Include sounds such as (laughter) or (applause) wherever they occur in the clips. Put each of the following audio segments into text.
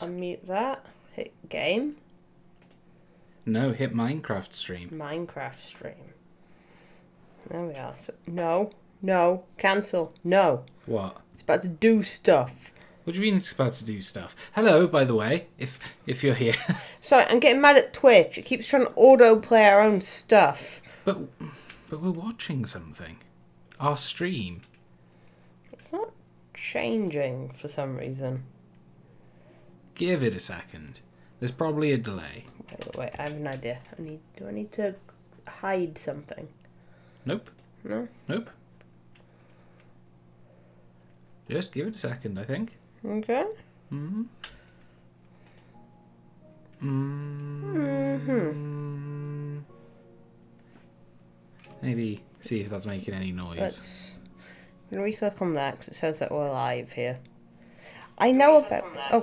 Unmute that. Hit game. No, hit Minecraft stream. Minecraft stream. There we are. So, no. No. Cancel. No. What? It's about to do stuff. What do you mean it's about to do stuff? Hello, by the way, if if you're here. (laughs) Sorry, I'm getting mad at Twitch. It keeps trying to autoplay our own stuff. but but we're watching something. Our stream. It's not changing for some reason. Give it a second. There's probably a delay. Wait, wait, I have an idea. I need. Do I need to hide something? Nope. No. Nope. Just give it a second, I think. Okay. Mm-hmm. Mm-hmm. Maybe see if that's making any noise. Let's. I'm gonna re-click on that because it says that we're live here. I know about. Oh,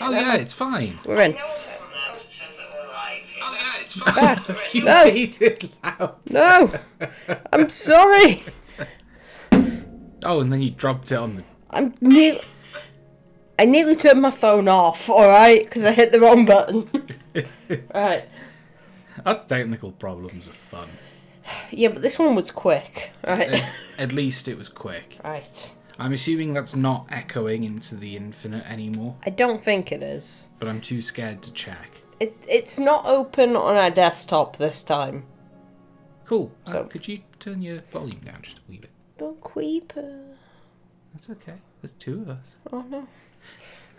Oh yeah, it's fine. we're in. Oh yeah, it's fine. Ah, (laughs) you no. made it loud. No, I'm sorry. Oh, and then you dropped it on the. I'm nearly. I nearly turned my phone off. All right, because I hit the wrong button. (laughs) right. Our technical problems are fun. Yeah, but this one was quick. Right. At, at least it was quick. right. I'm assuming that's not echoing into the infinite anymore, I don't think it is. but I'm too scared to check. It it's not open on our desktop this time. Cool. Uh, So- could you turn your volume down just a wee bit? Don't creeper. That's okay. There's two of us. Oh no.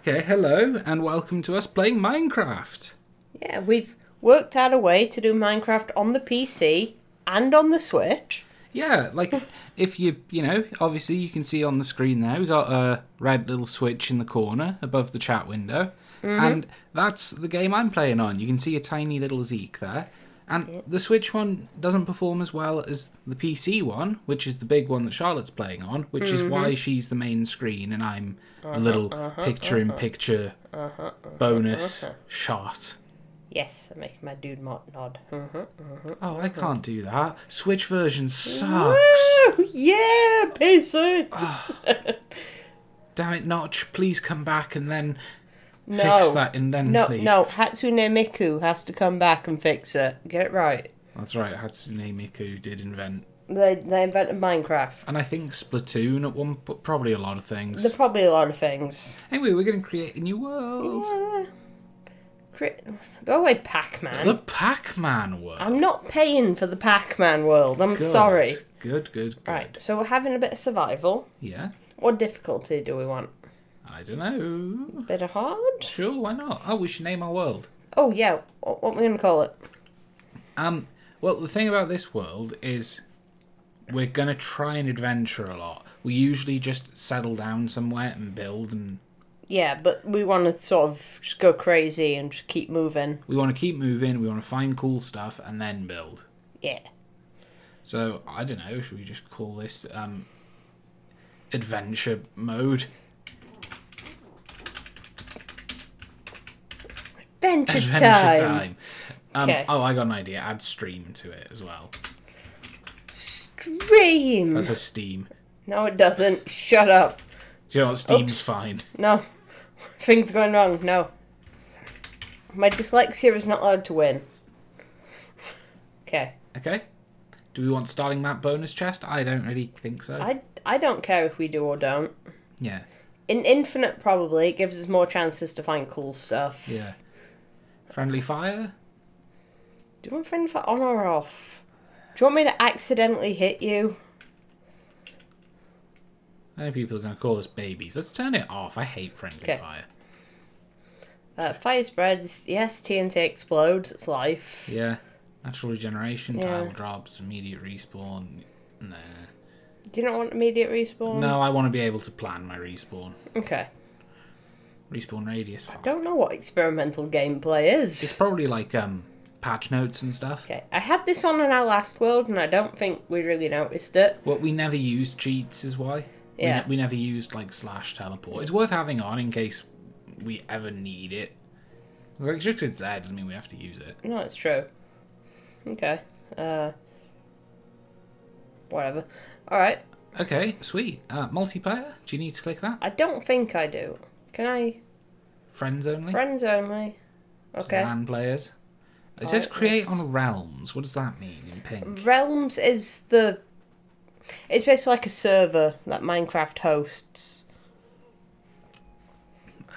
Okay, hello, and welcome to us playing Minecraft. Yeah, we've worked out a way to do Minecraft on the PC and on the Switch. Yeah, like if you, you know, obviously you can see on the screen there, we got a red little switch in the corner above the chat window. Mm-hmm. And that's the game I'm playing on. You can see a tiny little Zeke there. And the Switch one doesn't perform as well as the PC one, which is the big one that Charlotte's playing on, which is why mm-hmm. she's the main screen and I'm a uh-huh, little uh-huh, picture in uh-huh. picture bonus shot. Yes, I'm making my dude nod. Mhm. Oh, I mm-hmm. can't do that. Switch version sucks. Woo! Yeah, PC. Ah. Damn it, Notch, please come back and then no, fix that And no, indently. no. Hatsune Miku has to come back and fix it. Get it right. That's right, Hatsune Miku did invent. They they invented Minecraft. And I think Splatoon at one but probably a lot of things. There's probably a lot of things. Anyway, we're going to create a new world. Yeah. Go away, Pac-Man. The Pac Man world. I'm not paying for the Pac-Man world. I'm Good. sorry. Good, good, good. Right, so we're having a bit of survival. Yeah. What difficulty do we want? I don't know. Bit of hard? Sure, why not? Oh, we should name our world. Oh yeah, what, what are we gonna call it? Um, well, the thing about this world is we're going to try and adventure a lot. We usually just settle down somewhere and build and Yeah, but we want to sort of just go crazy and just keep moving. we want to keep moving, we want to find cool stuff and then build. Yeah. So I don't know. Should we just call this um, adventure mode? Adventure, Adventure time. time. Um, Okay. Oh, I got an idea. Add stream to it as well. Stream. That's a Steam. No, it doesn't. Shut up. Do you know what? Steam's Oops. fine. No. Things going wrong. No. My dyslexia is not allowed to win. Okay. Okay. Do we want starting map bonus chest? I don't really think so. I, I don't care if we do or don't. Yeah. In Infinite, probably, it gives us more chances to find cool stuff. Yeah. Friendly fire. Do you want friend for on or off? Do you want me to accidentally hit you? I know people are going to call us babies. Let's turn it off. I hate friendly Okay. fire. Uh, fire spreads. Yes, TNT explodes. It's life. Yeah. Natural regeneration, Yeah. tile drops, immediate respawn. Nah. Do you not want immediate respawn? No, I want to be able to plan my respawn. Okay. Respawn radius. Fine. Don't know what experimental gameplay is. It's probably like um patch notes and stuff. Okay, I had this on in our last world, and I don't think we really noticed it. Well, we never used cheats, is why. We Yeah. ne- We, never used like slash teleport. It's worth having on in case we ever need it. Like just it's there doesn't mean we have to use it. No, it's true. Okay. Uh. Whatever. All right. Okay, sweet. Uh, multiplayer. Do you need to click that? I don't think I do. Can I? Friends only. Friends only. Okay. LAN players. It says Alright, create let's- on realms. What does that mean in pink? Realms is the. It's basically like a server that Minecraft hosts.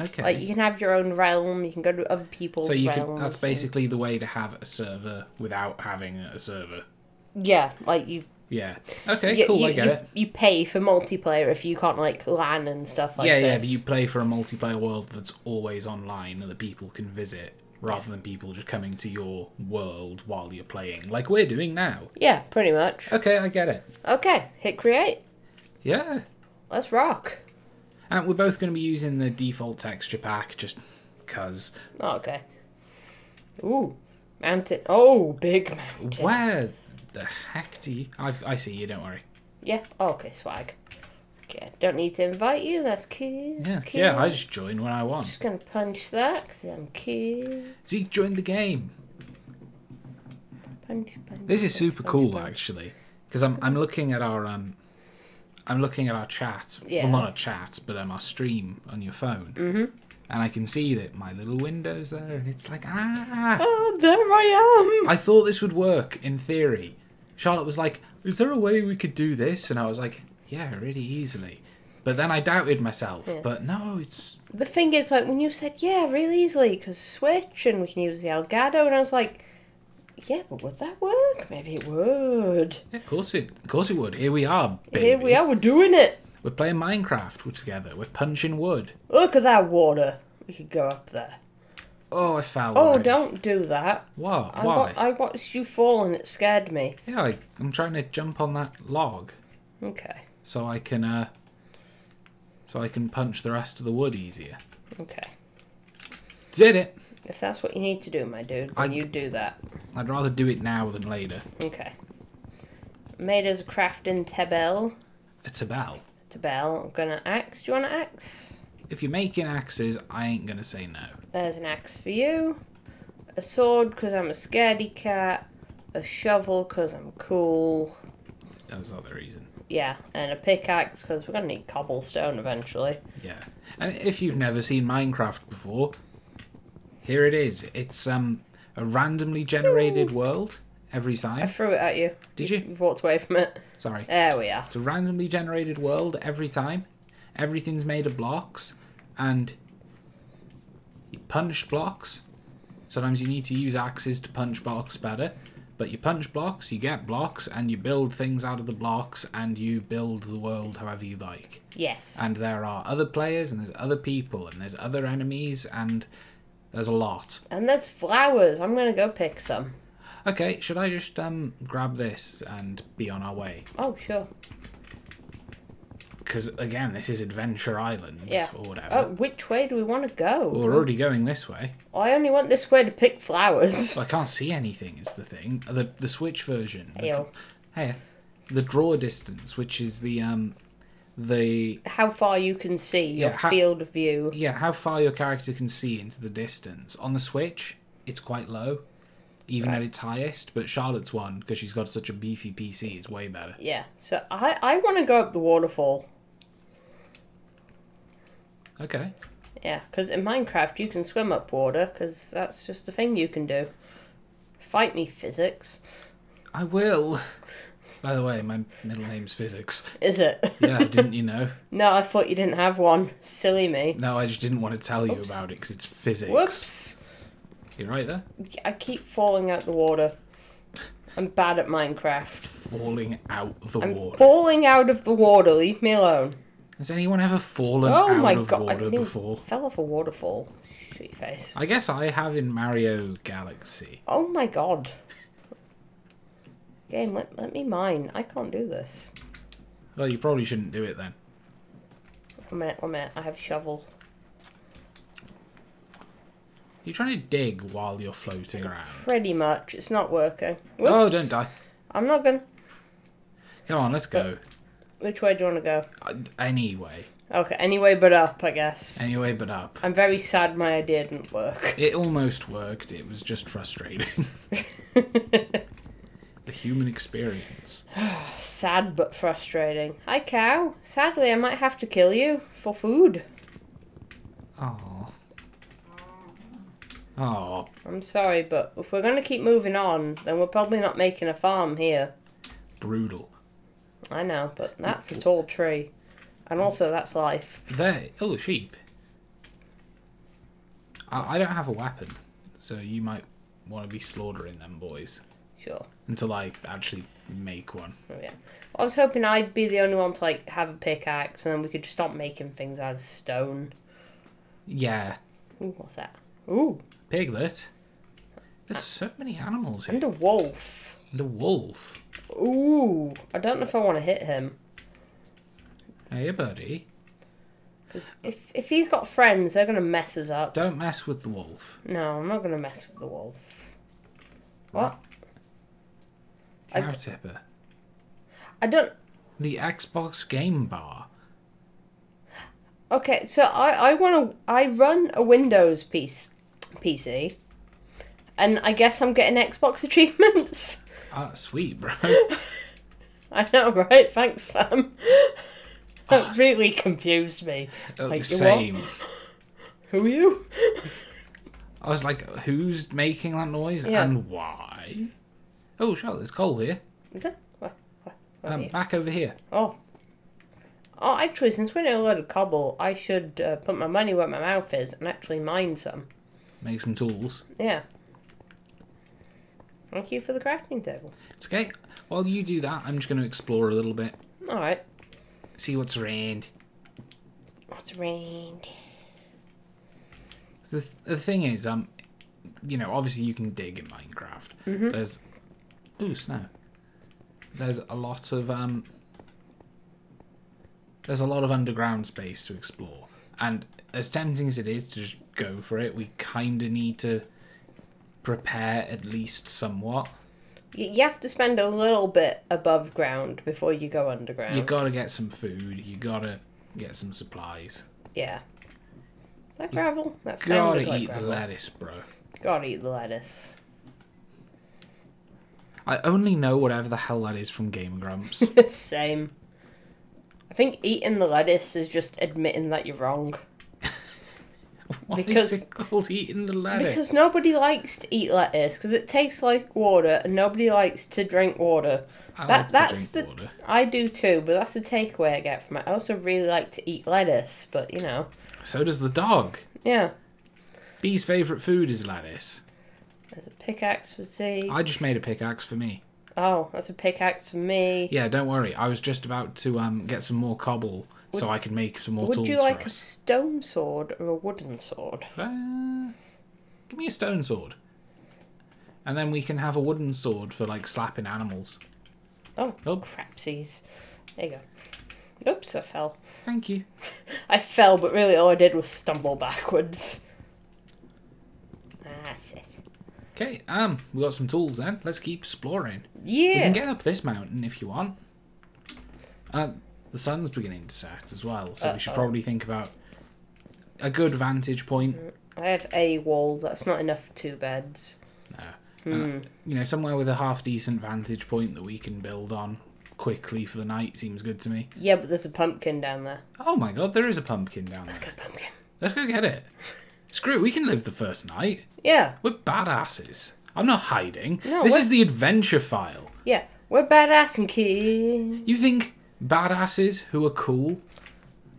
Okay. Like you can have your own realm. You can go to other people's so you realms. can. That's and- basically the way to have a server without having a server. Yeah, like you. Yeah. Okay. you, cool. you, I get you, it. you pay for multiplayer if you can't like LAN and stuff like yeah, this. yeah. But you play for a multiplayer world that's always online and that people can visit, rather than people just coming to your world while you're playing, like we're doing now. Yeah, pretty much. Okay, I get it. Okay, hit create. Yeah. Let's rock. And we're both going to be using the default texture pack, just cause. Oh, okay. Ooh, mountain. Oh, big mountain. Where the heck do you? I I see you. Don't worry. Yeah. Oh, okay, swag. Okay, don't need to invite you. That's cool. Yeah, cool. yeah. I just join when I want. Just gonna punch that because I'm cool. Zeke joined the game. Punch, punch. This is super punch, cool actually, because I'm I'm looking at our um, I'm looking at our chat. Yeah. Well, not a chat, but um, our stream on your phone. Mm-hmm. And I can see that my little window's there, and it's like ah. Oh, there I am. I thought this would work in theory. Charlotte was like, "Is there a way we could do this?" And I was like, "Yeah, really easily." But then I doubted myself. Yeah. But no, it's The thing is, like, when you said, yeah, really easily, because Switch and we can use the Elgato, and I was like, yeah, but would that work? Maybe it would. yeah, of course it, of course it would. Here we are, baby. Here we are, we're doing it. We're playing Minecraft together. We're punching wood. Look at that water. We could go up there. Oh, I fell. Oh, already. don't do that. What? I, Why? wa- I watched you fall and it scared me. Yeah, I, I'm trying to jump on that log Okay, so I can uh, so I can punch the rest of the wood easier. okay. Did it. If that's what you need to do, my dude, I- then you do that. I'd rather do it now than later. Okay. Made us a crafting table. It's a bell. Table. I'm gonna axe. Do you want an axe? If you're making axes, I ain't gonna say no. There's an axe for you. A sword because I'm a scaredy cat. A shovel because I'm cool. That was not the reason. Yeah, and a pickaxe because we're gonna need cobblestone eventually. Yeah. And if you've never seen Minecraft before, here it is. It's um a randomly generated world every time. I threw it at you. Did you? You walked away from it. Sorry. There we are. It's a randomly generated world every time. Everything's made of blocks, and you punch blocks. Sometimes you need to use axes to punch blocks better, but you punch blocks, you get blocks, and you build things out of the blocks, and you build the world however you like. Yes. And there are other players, and there's other people, and there's other enemies, and there's a lot. And there's flowers. I'm gonna go pick some. Okay, should I just um grab this and be on our way? Oh, sure. Because again, this is Adventure Island Yeah. or whatever. Oh, which way do we want to go? Well, we're already going this way. I only want this way to pick flowers. I can't see anything. Is the thing the the Switch version? The, Ew. hey, the draw distance, which is the um the How far you can see your Yeah, ha- field of view. yeah how far your character can see into the distance on the Switch. It's quite low, even at its highest. But Charlotte's one because she's got such a beefy PC is way better. Yeah. So I I want to go up the waterfall. Okay. Yeah, because in Minecraft you can swim up water because that's just a thing you can do. Fight me, physics. I will. By the way, my middle name's Physics. Is it? Yeah, (laughs) didn't you know? no, I thought you didn't have one. Silly me. No, I just didn't want to tell you Oops. about it because it's physics. Whoops. You're right there. I keep falling out the water. I'm bad at Minecraft. Falling out the I'm water. falling out of the water. Leave me alone. Has anyone ever fallen oh out my of god! Water before? fell off a waterfall. Shitty face. I guess I have in Mario Galaxy. Oh my god. Game, let, let me mine. I can't do this. Well, you probably shouldn't do it then. One minute, one minute. I have shovel. You're trying to dig while you're floating around. Pretty much. It's not working. Oh, don't die. I'm not gonna. Come on, let's go. Which way do you want to go? Uh, Anyway. Okay, anyway but up, I guess. Anyway, but up. I'm very sad my idea didn't work. It almost worked. It was just frustrating. (laughs) (laughs) the human experience. (sighs) sad but frustrating. Hi, cow. Sadly, I might have to kill you for food. Oh. Oh, I'm sorry, but if we're going to keep moving on, then we're probably not making a farm here. brutal. I know, but that's a tall tree. And also, that's life. There. Oh, sheep. I, I don't have a weapon, so you might want to be slaughtering them boys Sure. until I actually make one. Oh, yeah. I was hoping I'd be the only one to, like, have a pickaxe, and then we could just stop making things out of stone. Yeah, Ooh, what's that? Ooh, piglet. There's so many animals here. and a wolf. And a wolf. Ooh, I don't know if I want to hit him. Hey, buddy. if, if he's got friends, they're going to mess us up. Don't mess with the wolf. No, I'm not going to mess with the wolf. What? I- Cow tipper. I don't. The Xbox Game Bar. Okay, so I I want to I run a Windows piece PC, and I guess I'm getting Xbox (laughs) achievements. Ah, sweet, bro. (laughs) I know, right? Thanks, fam. (laughs) that really confused me. Oh, Like, same. Who are you? I was like, who's making that noise Yeah. and why? Oh, shit, there's coal here. Is it? What? What? what Um, back over here. Oh. Oh, actually, since we're in a load of cobble, I should uh, put my money where my mouth is and actually mine some. Make some tools. Yeah. Thank you for the crafting table. It's okay. While you do that, I'm just going to explore a little bit. All right. See what's around. What's rained? The, the thing is, um, you know, obviously you can dig in Minecraft. There's, ooh, snow. There's a lot of um. There's a lot of underground space to explore, and as tempting as it is to just go for it, we kind of need to prepare at least somewhat. You, you have to spend a little bit above ground before you go underground. You got to get some food. You got to get some supplies. yeah. That gravel? That Gotta sounded like eat the lettuce, bro. Gotta eat the lettuce. I only know whatever the hell that is from Game Grumps. (laughs) Same. I think eating the lettuce is just admitting that you're wrong. (laughs) Why Because- is it called eating the lettuce? Because nobody likes to eat lettuce because it tastes like water and nobody likes to drink water. I that- like to that's drink the- water. I do too, but that's the takeaway I get from it. I also really like to eat lettuce, but you know, So does the dog. yeah. Bee's favourite food is lettuce. There's a pickaxe for Z. I just made a pickaxe for me. Oh, that's a pickaxe for me. Yeah, don't worry. I was just about to um get some more cobble so I could make some more Would tools Would you like a stone sword or a wooden sword? Uh, give me a stone sword. And then we can have a wooden sword for like slapping animals. Oh, Oh. crapsies. There you go. Oops, I fell. Thank you. (laughs) I fell, but really all I did was stumble backwards. That's it. Okay, um, we got some tools then. Let's keep exploring. Yeah. We can get up this mountain if you want. Uh, the sun's beginning to set as well, so we should probably think about a good vantage point. I have a wall. That's not enough for two beds. No. Hmm. You know, somewhere with a half decent vantage point that we can build on quickly for the night seems good to me. Yeah, but there's a pumpkin down there. Oh my god, there is a pumpkin down there. Let's Good pumpkin. Let's go get it. (laughs) Screw it, we can live the first night. Yeah, We're badasses. I'm not hiding. No, this we're- is the adventure file. yeah. We're badass and kids. You think badasses who are cool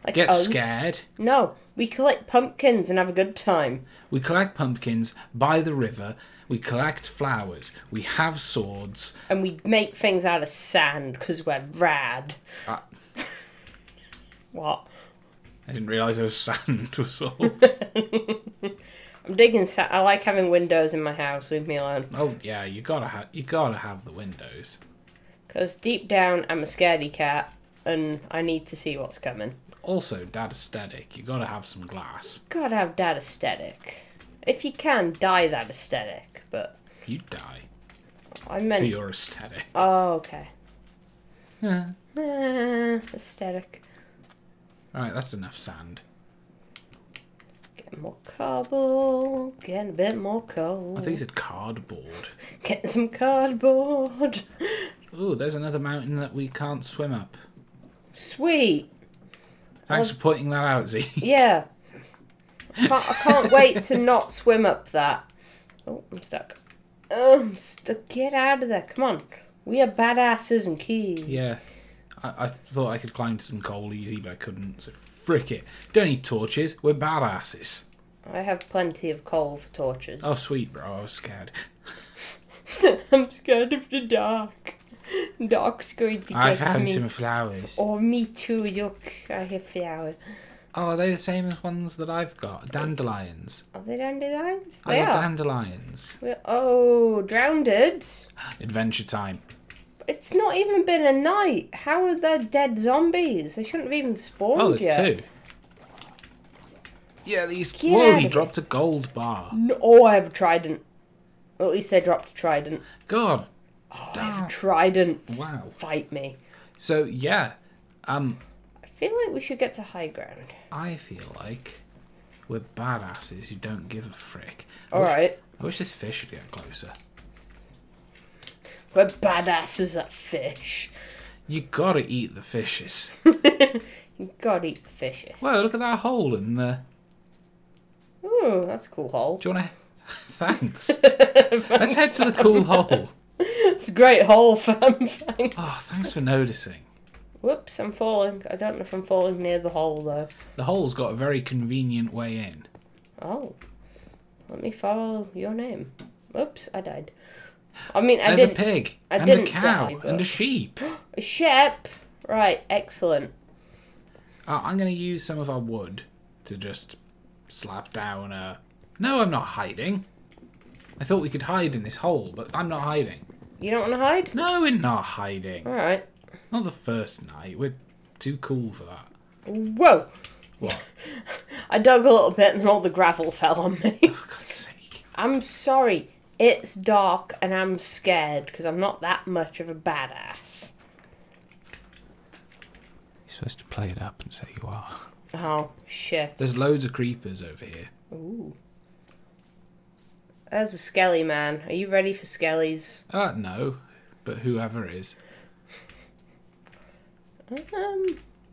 Like get us. scared? No, we collect pumpkins and have a good time. We collect pumpkins by the river. We collect flowers. We have swords. And we make things out of sand because we're rad. Ah. (laughs) what? I didn't realise there was sand (laughs) was all. (laughs) I'm digging sand. I like having windows in my house. Leave me alone. oh yeah, you gotta have you gotta have the windows. Because deep down, I'm a scaredy cat and I need to see what's coming. Also, dad aesthetic. You gotta have some glass. Gotta have that aesthetic. If you can, dye that aesthetic. But You die I meant for your aesthetic. Oh, okay. Yeah. Eh, aesthetic. Right, that's enough sand. Getting more cobble. Getting a bit more coal. I think you said cardboard. Getting some cardboard. Ooh, there's another mountain that we can't swim up. Sweet. Thanks Oh. for pointing that out, Z. (laughs) Yeah. I can't, I can't wait to not swim up that. Oh, I'm stuck. Oh, I'm stuck. Get out of there. Come on. We are badasses and keys. Yeah. I, I thought I could climb to some coal easy, but I couldn't, so frick it. Don't need torches, we're badasses. I have plenty of coal for torches. Oh, sweet, bro, I was scared. (laughs) I'm scared of the dark. Dark's going to I get me. I found some flowers. Oh, me too. Look, I have flowers. Oh, are they the same as ones that I've got? Dandelions. Are they dandelions? They are. dandelions. We're- oh, drowned. Adventure time. It's not even been a night. How are there dead zombies? They shouldn't have even spawned Oh, there's yet. two. Yeah, these. Get Whoa, he dropped a gold bar. No, oh, I have a trident. Or at least they dropped a trident. God. Oh, I have a trident. Wow. Fight me. So yeah, um, I feel like we should get to high ground. I feel like we're badasses who don't give a frick. I All wish- right. I wish this fish would get closer. We're badasses at fish. You gotta eat the fishes. (laughs) You gotta eat the fishes. Whoa, look at that hole in there. Ooh, that's a cool hole. Do you wanna? (laughs) Thanks. (laughs) Let's head to the cool hole. It's a great hole, fam. Thanks. Oh, thanks for noticing. Whoops, I'm falling. I don't know if I'm falling near the hole though. The hole's got a very convenient way in. Oh. Let me follow your name. Oops, I died. I mean, I There's a didn't. pig I and a cow die, but- and a sheep. (gasps) A sheep. Right, excellent. Uh, I'm gonna use some of our wood to just slap down a. No, I'm not hiding. I thought we could hide in this hole, but I'm not hiding. You don't want to hide? No, we're not hiding. All right. Not the first night. We're too cool for that. Whoa! What? (laughs) I dug a little bit and then all the gravel fell on me. For (laughs) God's sake. I'm sorry. It's dark and I'm scared because I'm not that much of a badass. You're supposed to play it up and say you are. Oh, shit. There's loads of creepers over here. Ooh. There's a skelly man. Are you ready for skellies? Uh, no. But whoever is. Um, is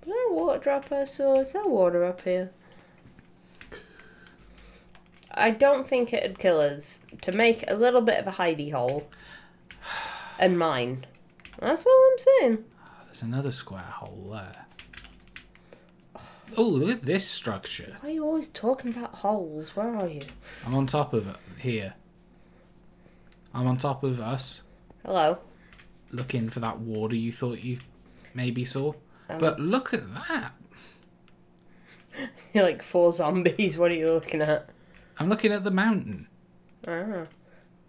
there a water drop I saw? Is there water up here? I don't think it'd kill us to make a little bit of a hidey hole. And mine. That's all I'm saying. There's another square hole there. Oh, look at this structure. Why are you always talking about holes? Where are you? I'm on top of it here. I'm on top of us, Hello. looking for that water you thought you maybe saw. Um, But look at that. (laughs) You're like four zombies. What are you looking at? I'm looking at the mountain. Ah.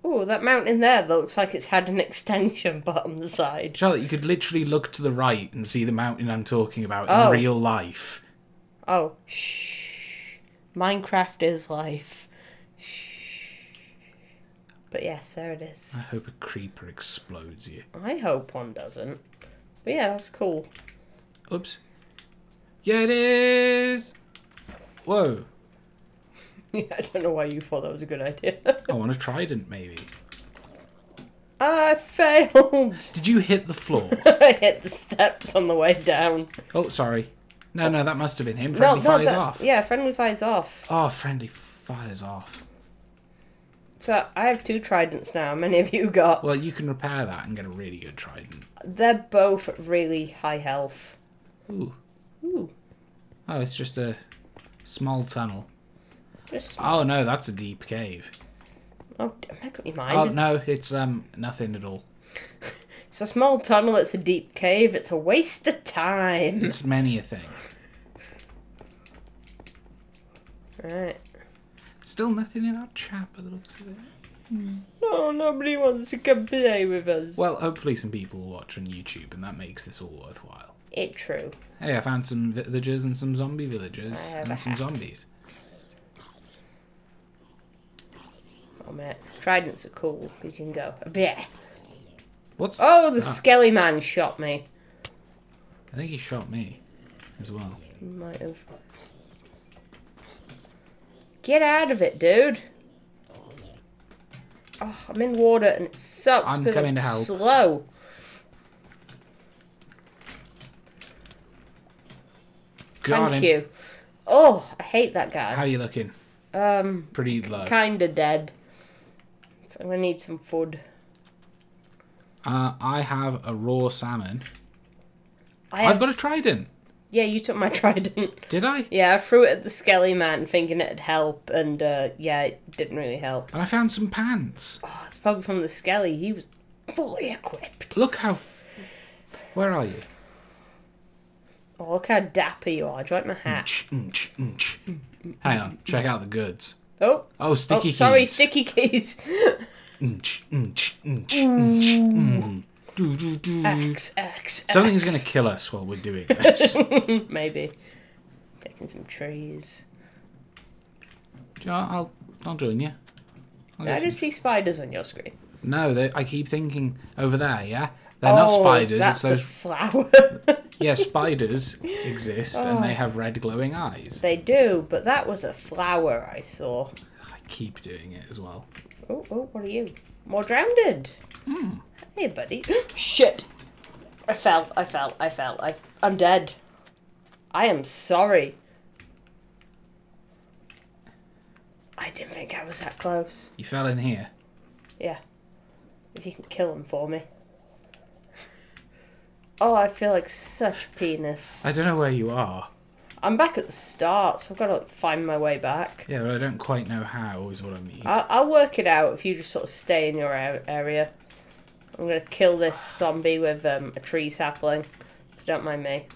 Oh, that mountain there looks like it's had an extension put on the side. Charlotte, you could literally look to the right and see the mountain I'm talking about Oh. in real life. Oh, shh. Minecraft is life. But yes, there it is. I hope a creeper explodes you. I hope one doesn't. But yeah, that's cool. Oops. Yeah, it is. Whoa. (laughs) Yeah, I don't know why you thought that was a good idea. I want a trident, maybe. I failed. (laughs) Did you hit the floor? (laughs) I hit the steps on the way down. oh, sorry. No, no, that must have been him. Friendly no, no, fires that- off. Yeah, friendly fires off. Oh, friendly fires off. So I have two tridents now. How many have you got? Well, you can repair that and get a really good trident. They're both really high health. Ooh. Ooh, Oh, it's just a small tunnel. Just Oh no, that's a deep cave. oh, make up your mind. Oh It's- no, it's um nothing at all. (laughs) It's a small tunnel. It's a deep cave. It's a waste of time. It's (laughs) many a thing. Right. Still nothing in our chat by the looks of it. No, nobody wants to come play with us. Well, hopefully some people will watch on YouTube, and that makes this all worthwhile. it true. Hey, I found some villagers and some zombie villagers I have a and some zombies. Man, tridents are cool. You can go. Yeah. What's? Oh, the Ah, skelly man shot me. I think he shot me as well. Might have. Get out of it, dude. Oh, I'm in water and it sucks. I'm coming to help. Slow. Got Thank him. you. Oh, I hate that guy. How are you looking? Um, Pretty low. kinda dead. So I'm gonna need some food. Uh, I have a raw salmon. I I've got a trident. Yeah, you took my (laughs) trident. Did I? Yeah, I threw it at the skelly man thinking it'd help, and uh, yeah, it didn't really help. And I found some pants. Oh, it's probably from the skelly. He was fully equipped. Look how. Where are you? Oh, look how dapper you are. Do you like my hat? Ch, nch, nch. Hang on, check out the goods. Oh, Oh, sticky oh sorry, keys. sticky keys. Mm. Do, do, do. X, X, Something's gonna kill us while we're doing this. (laughs) Maybe. Taking some trees. Do you know? I'll I'll join you. I'll I get just see spiders on your screen. No, I keep thinking over there. Yeah, they're not Oh, spiders. That's It's those. a flower. (laughs) Yeah, spiders exist and they have red glowing eyes. they do, but that was a flower I saw. I keep doing it as well. Oh, oh, what are you? More drowned. Hmm. Hey, buddy. (gasps) Shit. I fell. I fell. I fell. I, I'm dead. I am sorry. I didn't think I was that close. You fell in here. Yeah. If you can kill him for me. Oh, I feel like such penis. I don't know where you are. I'm back at the start, so I've got to find my way back. Yeah, but I don't quite know how. Is what I mean. I'll, I'll work it out if you just sort of stay in your area. I'm gonna kill this zombie with um, a tree sapling. So don't mind me.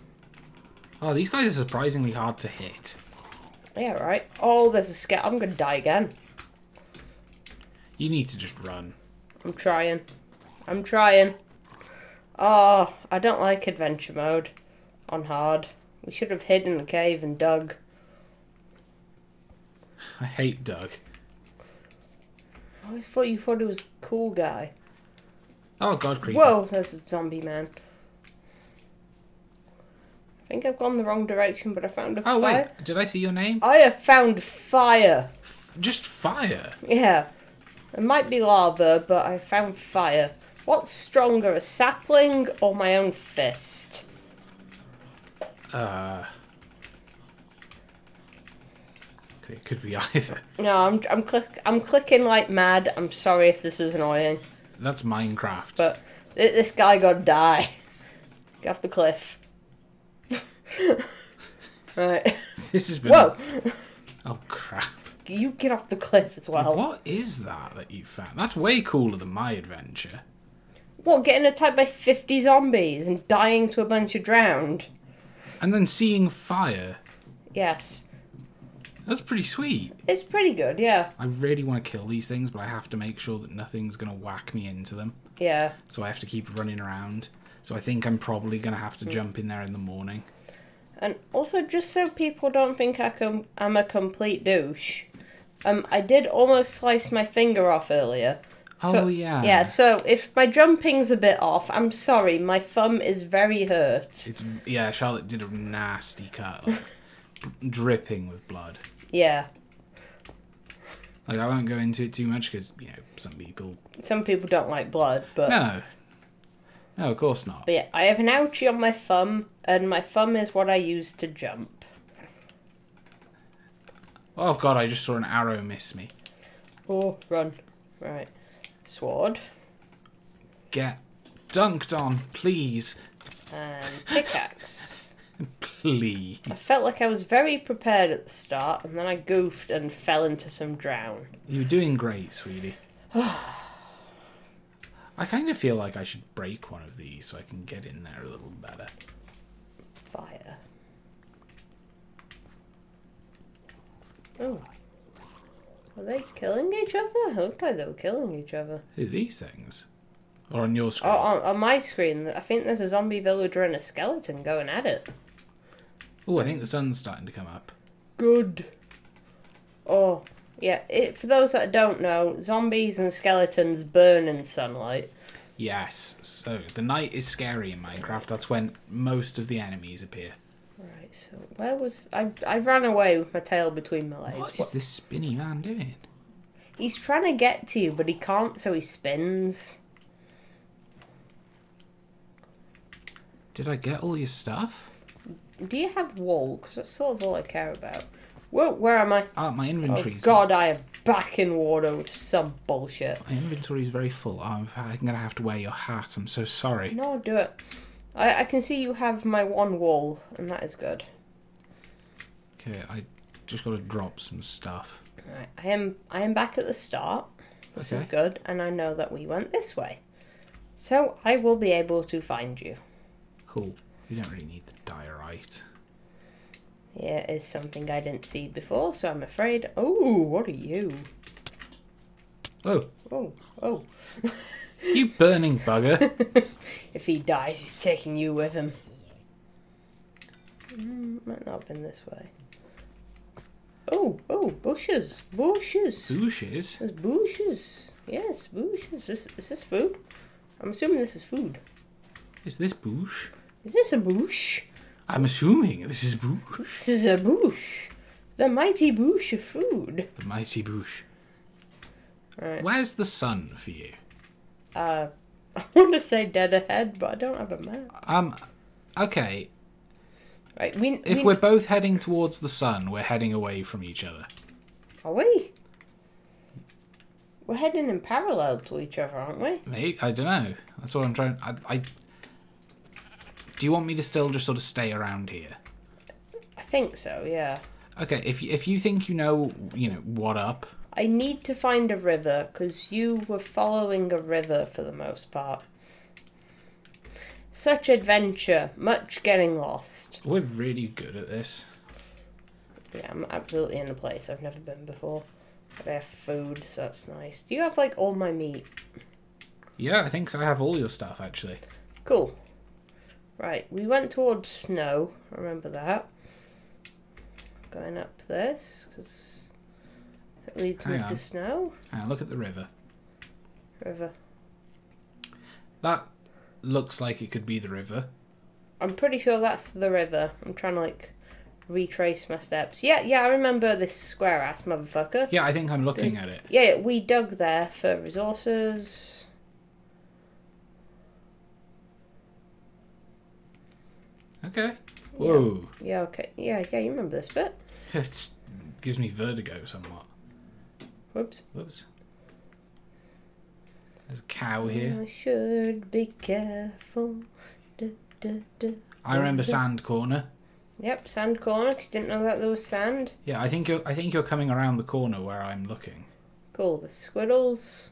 Oh, these guys are surprisingly hard to hit. Yeah, right. Oh, there's a scat. I'm gonna die again. You need to just run. I'm trying. I'm trying. Oh, I don't like adventure mode on hard. We should have hid in the cave and dug. I hate Doug. I always thought you thought he was a cool guy. Oh God, creepy. Whoa, there's a zombie man. I think I've gone the wrong direction, but I found a Oh fire. wait, did I see your name? I have found fire. F- just fire. Yeah. It might be lava, but I found fire. What's stronger, a sapling or my own fist? Uh. It could be (laughs) either. No, I'm I'm click I'm clicking like mad. I'm sorry if this is annoying, That's Minecraft. but this guy gotta die. Get off the cliff. (laughs) right. This has been. Whoa! Oh crap. You get off the cliff as well. What is that that you found? That's way cooler than my adventure. What? Getting attacked by fifty zombies and dying to a bunch of drowned? And then seeing fire. Yes, That's pretty sweet. it's pretty good. Yeah, I really want to kill these things, but I have to make sure that nothing's gonna whack me into them. yeah. So I have to keep running around. So I think I'm probably gonna have Hmm. to jump in there in the morning. And also, just so people don't think I I'm a complete douche, um, I did almost slice my finger off earlier. Oh, so- oh yeah. Yeah, so if my jumping's a bit off, I'm sorry, my thumb is very hurt. It's yeah. Charlotte did a nasty cut, like, dripping with blood. Yeah, Like I won't go into it too much because you know some people. some people don't like blood, but No. No, of course not. but yeah, I have an ouchie on my thumb, and my thumb is what I use to jump. Oh god, I just saw an arrow miss me. Oh, run! Right, sword Get dunked on, please, and pickaxe. (laughs) please. I felt like I was very prepared at the start, and then I goofed and fell into some drown. You're doing great, sweetie. (sighs) I kind of feel like I should break one of these so I can get in there a little better. Fire. Oh. Are they killing each other? It looked like they were killing each other. Who these things? Or on your screen? Oh, on, on my screen, I think there's a zombie villager and a skeleton going at it. Oh, I think the sun's starting to come up. Good. Oh, yeah. It, for those that don't know, zombies and skeletons burn in sunlight. Yes. So the night is scary in Minecraft. That's when most of the enemies appear. So where was I? I ran away with my tail between my legs. What is this spinny man doing? He's trying to get to you, but he can't, so he spins. Did I get all your stuff? Do you have wool? Because that's sort of all I care about. Whoa, where am I? Ah, my Oh inventory's god, I am back in water with some bullshit. my inventory's very full. Oh, I'm, I'm gonna have to wear your hat. I'm so sorry. No, do it. I, I can see you have my one wall, and that is good. Okay, I just got to drop some stuff. Right, I am I am back at the start. This is good, and I know that we went this way. So I will be able to find you. Cool. You don't really need the diorite. Here is something I didn't see before, so I'm afraid. Oh, what are you? Oh, Oh, oh. (laughs) (laughs) you burning bugger! (laughs) If he dies, he's taking you with him. Mm, might not have been this way. Oh, oh, bushes, bushes. Bushes. There's bushes. Yes, bushes. Is, is this food? I'm assuming this is food. Is this bush? Is this a bush? I'm assuming this is bush. This is a bush. The mighty bush of food. The mighty bush. Right. Where's the sun for you? Uh, (laughs) I want to say dead ahead, but I don't have a map. Um, okay. Right. We. If we, we're both heading towards the sun, we're heading away from each other. Are we? We're heading in parallel to each other, aren't we? Maybe I don't know. That's what I'm trying. I, I. Do you want me to still just sort of stay around here? I think so. Yeah. Okay, if you, if you think you know, you know what up. I need to find a river because you were following a river for the most part. Such adventure, much getting lost. We're really good at this. Yeah, I'm absolutely in a place I've never been before. But I have food, so that's nice. Do you have like all my meat? Yeah, I think so. I have all your stuff actually. Cool. Right, we went towards snow. Remember that. Going up this because it leads me Hang to on. snow Now look at the river. river. That looks like it could be the river. I'm pretty sure that's the river. I'm trying to like retrace my steps. Yeah, yeah, I remember this square ass motherfucker. Yeah, I think I'm looking at it. Yeah, we dug there for resources. Okay. Whoa. Yeah, okay. Yeah, yeah, you remember this bit. (laughs) It gives me vertigo somewhat. Whoops. Whoops. There's a cow here. I should be careful. Da, da, da. I remember Sand Corner. Yep, sand corner, 'cause you didn't know that there was sand. Yeah, I think you're. I think you're coming around the corner where I'm looking. Cool, the squiddles.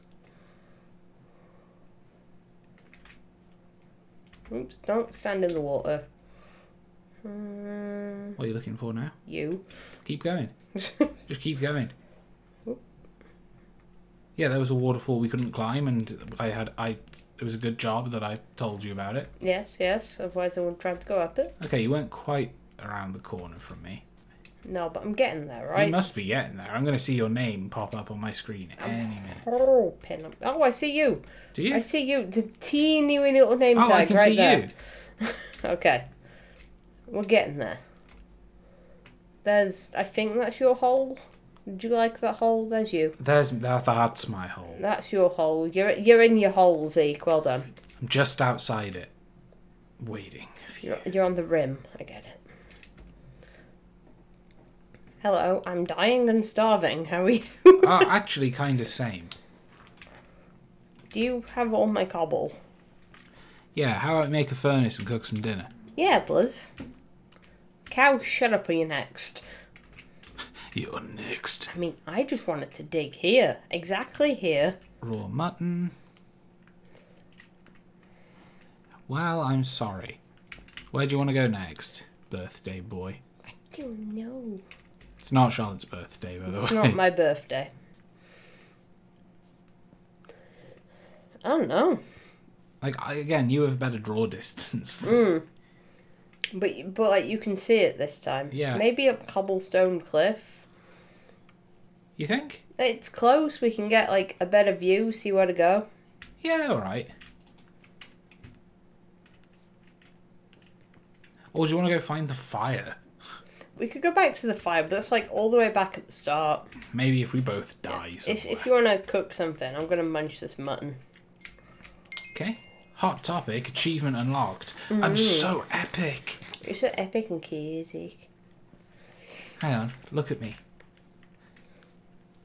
Oops, don't stand in the water. What are you looking for now? you. Keep going. (laughs) Just keep going. Yeah, there was a waterfall we couldn't climb, and I had I. It was a good job that I told you about it. Yes, yes, otherwise I wouldn't try to go up it. Okay, you weren't quite around the corner from me. No, but I'm getting there, right? You must be getting there. I'm going to see your name pop up on my screen any minute. Oh. Oh, I see you. Do you? I see you. The teeny weeny little name Oh, tag I can right see there. you. (laughs) Okay. We're getting there. There's, I think that's your hole. Did you like that hole? There's you. There's that, that's my hole. That's your hole. You're you're in your hole, Zeke. Well done. I'm just outside it, waiting you. You're you're on the rim. I get it. Hello, I'm dying and starving. How are you? oh, (laughs) actually, kind of same. Do you have all my cobble? Yeah, how about make a furnace and cook some dinner? Yeah, Blizz. Cow, shut up. Are you next? You're next. I mean, I just wanted to dig here, exactly here. Raw mutton. Well, I'm sorry. Where do you want to go next, birthday boy? I don't know. It's not Charlotte's birthday, by the It's way. It's not my birthday. I don't know. Like I, again, you have better draw distance. (laughs) Mm. But but like you can see it this time. Yeah. Maybe up cobblestone cliff. You think? It's close. We can get like a better view. See where to go. Yeah, all right. Or do you want to go find the fire? We could go back to the fire, but that's like all the way back at the start. Maybe if we both die somewhere. If if you want to cook something, I'm gonna munch this mutton. Okay. Hot topic, achievement unlocked. Mm. I'm so epic. You're so epic and chaotic. Hang on, look at me.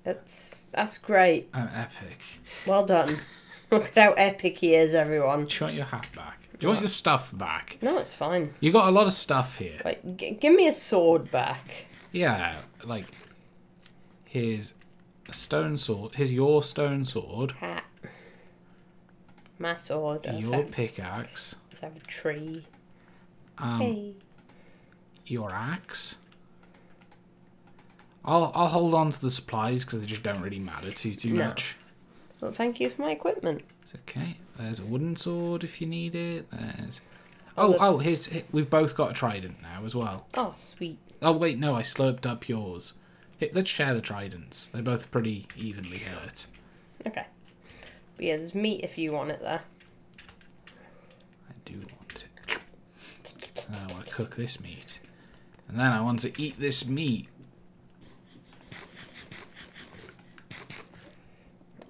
That's that's great. I'm epic. Well done. (laughs) Look at how epic he is, everyone. Do you want your hat back? Do you want your stuff back? No, it's fine. You got a lot of stuff here. Like, give me a sword back. Yeah, like here's a stone sword. Here's your stone sword. Hat. My sword. Your have, pickaxe. let's have a tree. Um, hey. your axe. I'll I'll hold on to the supplies because they just don't really matter too too No. much. Well, thank you for my equipment. It's okay. There's a wooden sword if you need it. There's. Oh, Oh, oh, here's we've both got a trident now as well. Oh, sweet. Oh wait, no, I slurped up yours. Here, let's share the tridents. They're both pretty evenly hurt. Okay. But yeah, there's meat if you want it there. I do want it. I want to cook this meat, and then I want to eat this meat.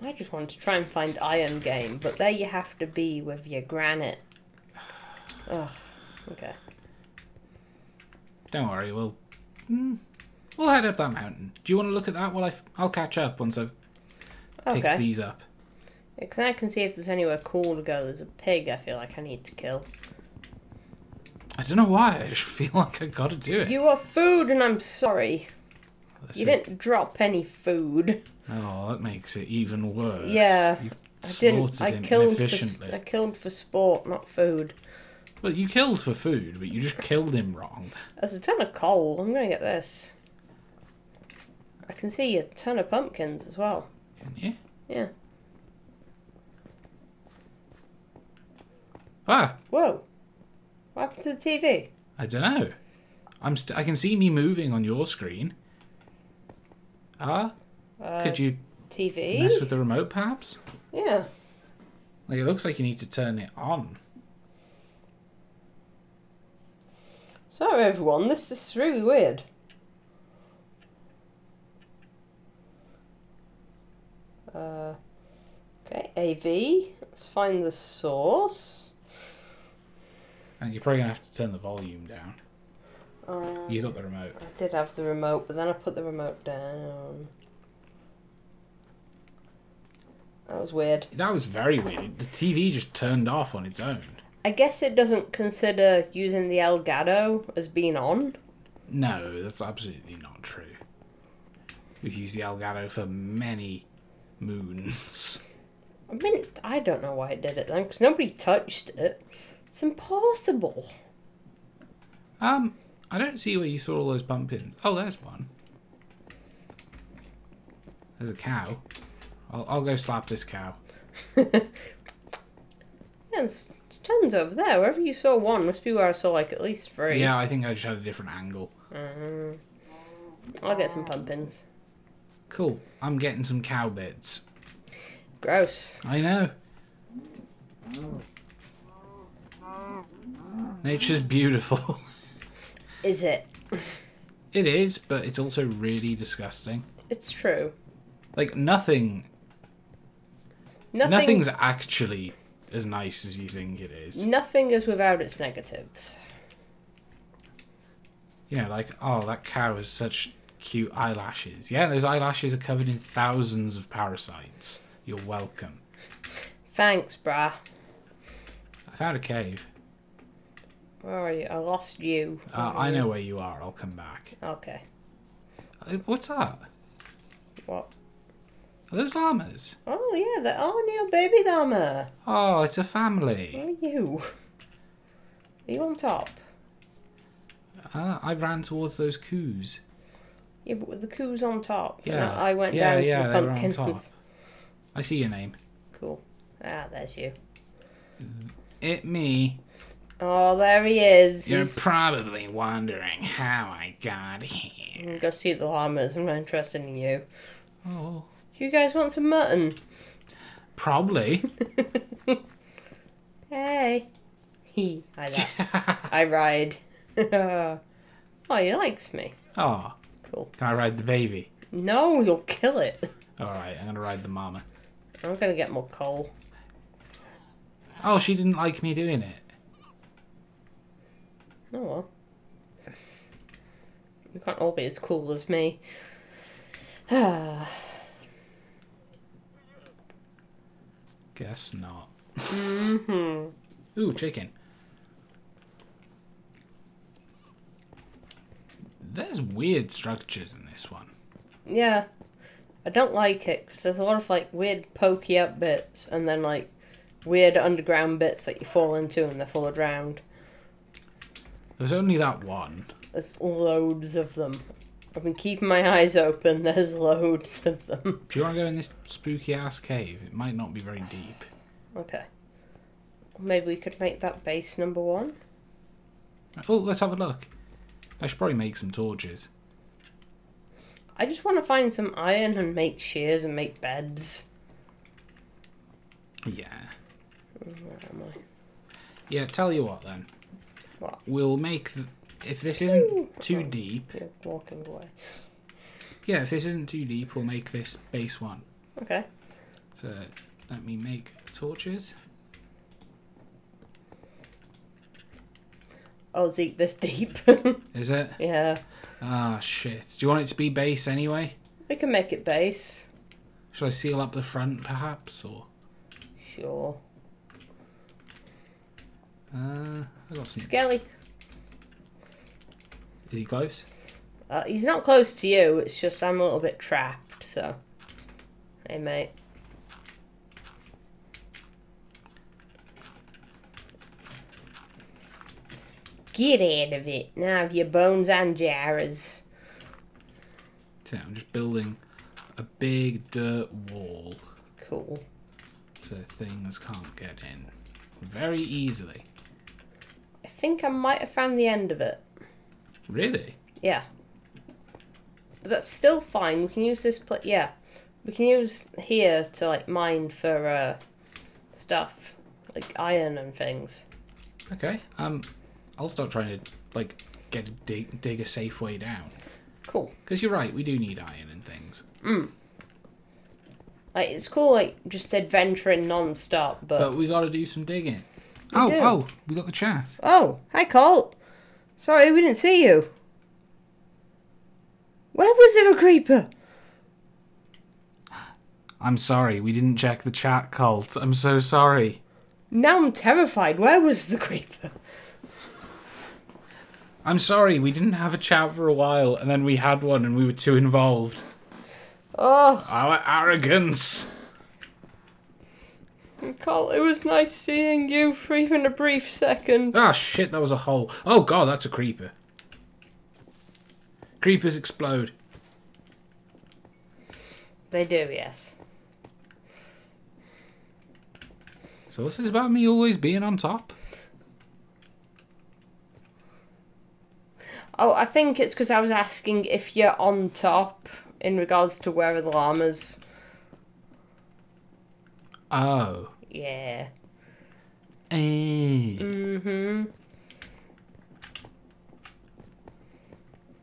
I just wanted to try and find iron game, but there you have to be with your granite. Ugh. Okay. Don't worry, we'll mm, we'll head up that mountain. Do you want to look at that while I f- I'll catch up once I've picked Okay. these up. Because I can see if there's anywhere cool to go. There's a pig I feel like I need to kill. I don't know why. I just (laughs) feel like I got to do it. You are food, and I'm sorry. That's You didn't drop any food. Oh, that makes it even worse. Yeah, You I didn't. slaughtered I him killed for. I killed for sport, not food. Well, you killed for food, but you just killed him wrong. (laughs) There's a ton of coal. I'm gonna get this. I can see a ton of pumpkins as well. Can you? Yeah. Ah, Whoa. What happened to the TV? I don't know. I'm st- I can see me moving on your screen. Ah, Uh, could you TV? mess with the remote, perhaps? Yeah. Like it looks like you need to turn it on. Sorry, everyone. This is really weird. Uh, okay, AV. Let's find the source. And you're probably gonna have to turn the volume down. Um, You got the remote. I did have the remote, but then I put the remote down. That was weird. That was very weird. The TV just turned off on its own. I guess it doesn't consider using the Elgato as being on. No, that's absolutely not true. We've used the Elgato for many moons. I mean, I don't know why it did it then, because nobody touched it. It's impossible. Um, I don't see where you saw all those pumpkins. Oh, there's one. There's a cow. I'll, I'll go slap this cow. (laughs) Yeah, there's, tons over there. Wherever you saw one must be where I saw like at least three. Yeah, I think I just had a different angle. Um, I'll get some pumpkins. Cool. I'm getting some cow bits. Gross. I know. Nature's beautiful. (laughs) Is it? it is, but it's also really disgusting. It's true. Like nothing Nothing. nothing's actually as nice as you think it is. Nothing is without its negatives. You know, like, oh, that cow has such cute eyelashes. Yeah, those eyelashes are covered in thousands of parasites. You're welcome. Thanks, brah. I found a cave. Where are you? I lost you. Uh, I know where you are. I'll come back. Okay. Uh, What's that? What? Are those llamas? Oh yeah, the oh your baby llama. Oh, it's a Where family. are you? Are you on top? Uh, I ran towards those coos. Yeah, but with the coos on top. Yeah. I went yeah, down yeah, to the they were on pumpkins. top. I see your name. Cool. Ah, there's you. It me. Oh, there he is. You're He's- probably wondering how I got here. I'm gonna go see the llamas. I'm not interested in you. Oh, You guys want some mutton? probably. (laughs) Hey. He. I. I (laughs) ride. (laughs) oh, he likes me. oh, Cool. can I ride the baby? No, you'll kill it. All right, I'm gonna ride the mama. I'm gonna get more coal. Oh, she didn't like me doing it. Oh well. You can't all be as cool as me. (sighs) (sighs) Guess not. hmm Ooh, chicken. There's weird structures in this one. Yeah. I don't like it because there's a lot of like weird pokey up bits and then like weird underground bits that you fall into and they're full of drowned. There's only that one. There's loads of them. I've been keeping my eyes open. (laughs) There's loads of them. If you want to go in this spooky ass cave, it might not be very deep. Okay. Maybe we could make that base number one. Oh, let's have a look. I should probably make some torches. I just want to find some iron and make shears and make beds. Yeah. Where am I? Yeah, tell you what then. What? We'll make. If this isn't too deep. You're walking away. Yeah, if this isn't too deep, we'll make this base one. Okay. So let me make torches. Oh, Zeke, this deep. (laughs) Is it? yeah. Ah, shit. Do you want it to be base anyway? We can make it base. Should I seal up the front, perhaps, or? Sure. Uh, I got some. Skelly. Is he close? Uh, he's not close to you, it's just I'm a little bit trapped, so. Hey, mate. Get out of it. Now have your bones and jars. So I'm just building a big dirt wall Cool. so things can't get in very easily. I think I might have found the end of it. Really? Yeah. But that's still fine. We can use this pla Yeah. We can use here to, like, mine for, uh, stuff. Like iron and things. Okay. Um, I'll start trying to like get a dig, dig a safe way down. Cool. Because you're right, we do need iron and things. Like, it's cool, like, just adventuring non-stop, but... But we got to do some digging. We oh, do. oh, we got the chat. Oh, hi, Colt. Sorry, we didn't see you. Where was there a creeper? I'm sorry, we didn't check the chat, Colt. I'm so sorry. Now I'm terrified. Where was the creeper? I'm sorry, we didn't have a chat for a while, and then we had one, and we were too involved. Oh, Our arrogance. Colt, it was nice seeing you for even a brief second. Ah, shit, that was a hole. Oh, God, that's a creeper. Creepers explode. They do, yes. So this is about me always being on top? Oh, I think it's because I was asking if you're on top in regards to where are the llamas. Oh. Yeah. Eh. Mm-hmm.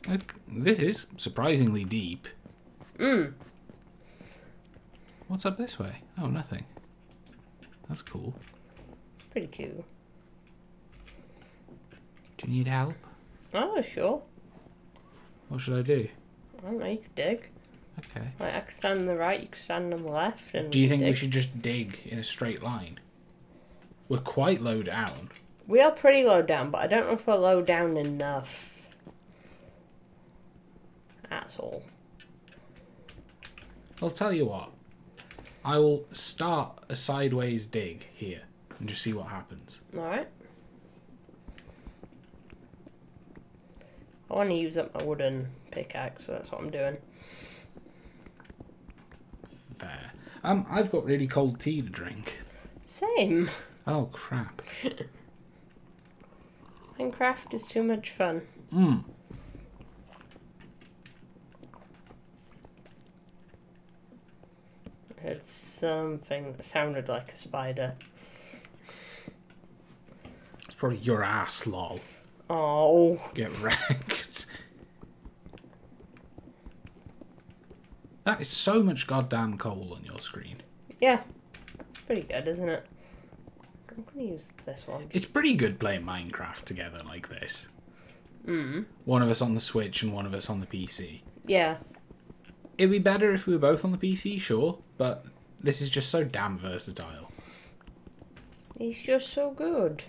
Look, This is surprisingly deep. Mm. What's up this way? Oh, nothing. That's cool. Pretty cool. Do you need help? Oh, sure. What should I do? I don't know, you could dig. Okay. Like, I could stand on the right, you could stand on the left. And Do you think we should just dig in a straight line? We're quite low down. We are pretty low down, but I don't know if we're low down enough. That's all. I'll tell you what. I will start a sideways dig here and just see what happens. Alright. I want to use up my wooden pickaxe, so that's what I'm doing. Fair. Um, I've got really cold tea to drink. Same. Oh crap. Minecraft is too much fun. Mmm. I heard something that sounded like a spider. It's probably your ass, lol. Oh, Get wrecked. That is so much goddamn coal on your screen. yeah. It's pretty good, isn't it? I'm gonna use this one. It's pretty good playing Minecraft together like this. Mm. One of us on the Switch and one of us on the PC. Yeah. It'd be better if we were both on the PC, sure, but this is just so damn versatile. It's just so good.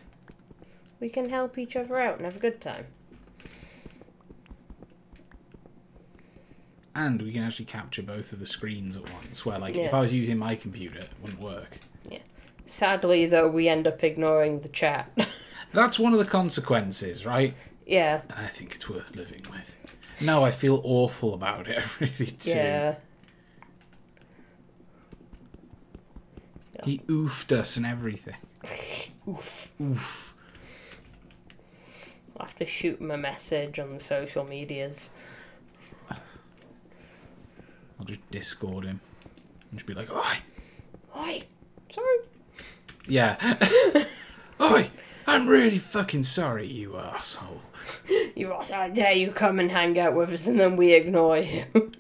We can help each other out and have a good time. And we can actually capture both of the screens at once, where, like, if I was using my computer, it wouldn't work. Yeah. Sadly, though, we end up ignoring the chat. (laughs) That's one of the consequences, right? yeah. And I think it's worth living with. No, I feel awful about it, (laughs) I really do. Yeah. He oofed us and everything. (laughs) Oof. Oof. I'll have to shoot him a message on the social medias. I'll just Discord him. And just be like, Oi! Oi! Sorry. Yeah. (laughs) Oi! I'm really fucking sorry, you asshole. (laughs) You how dare you come and hang out with us and then we ignore you. (laughs)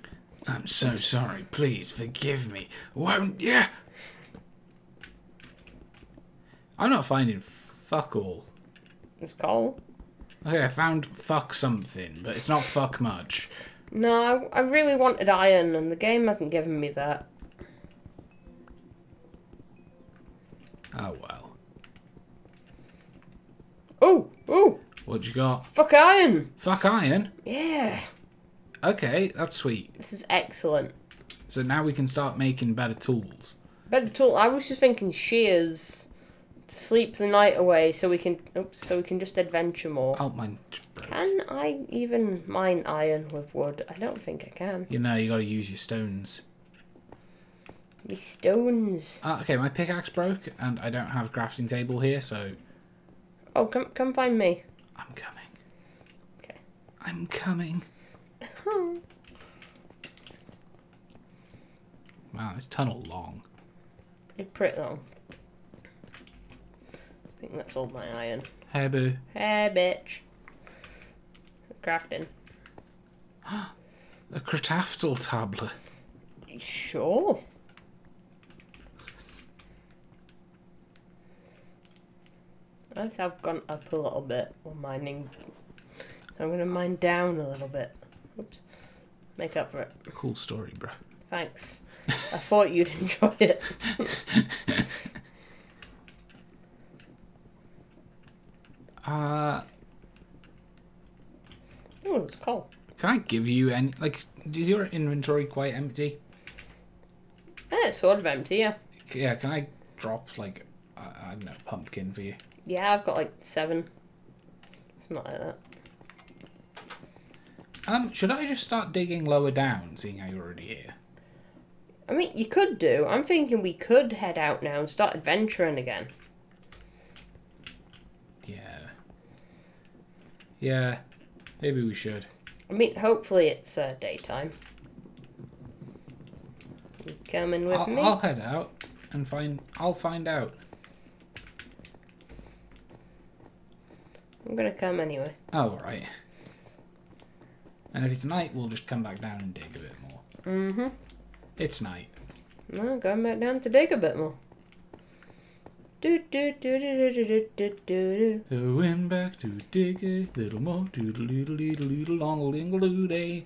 I'm so sorry. Please forgive me. Won't ya? I'm not finding fuck all. it's Cole. Okay, I found fuck something, but it's not fuck much. No, I, I really wanted iron and the game hasn't given me that. Oh well. Oh! Oh! What you got? Fuck iron! Fuck iron? Yeah! Okay, that's sweet. This is excellent. So now we can start making better tools. Better tool. I was just thinking shears sleep the night away so we can oops, so we can just adventure more. Oh, mine. Can I even mine iron with wood? I don't think I can. You know, you gotta use your stones. Me stones. Ah, okay, my pickaxe broke, and I don't have a crafting table here, so Oh, come come find me. I'm coming. Okay. I'm coming. (laughs) Wow, this tunnel long. It's pretty long. Think that's all my iron. Hey, boo. Hey, bitch. Crafting. (gasps) A crataftal tablet. Sure. I've gone up a little bit while mining. So I'm going to mine down a little bit. Oops. Make up for it. Cool story, bro. Thanks. I thought you'd (laughs) enjoy it. (laughs) Uh, Oh, it's cold. can I give you any, like, is your inventory quite empty? Yeah, it's sort of empty, yeah. Yeah, can I drop, like, I, I don't know, pumpkin for you? Yeah, I've got like seven. Something like that. Um, should I just start digging lower down, seeing how you're already here? I mean, you could do. I'm thinking we could head out now and start adventuring again. Yeah. Yeah, maybe we should. I mean, hopefully it's uh, daytime. You coming with I'll, me? I'll head out and find. I'll find out. I'm gonna come anyway. Oh, right. And if it's night, we'll just come back down and dig a bit more. Mm-hmm. It's night. No, going back down to dig a bit more. Do do do do do do do do do. Going back to dig a little more. Doodle doodle doodle doodle long ling day.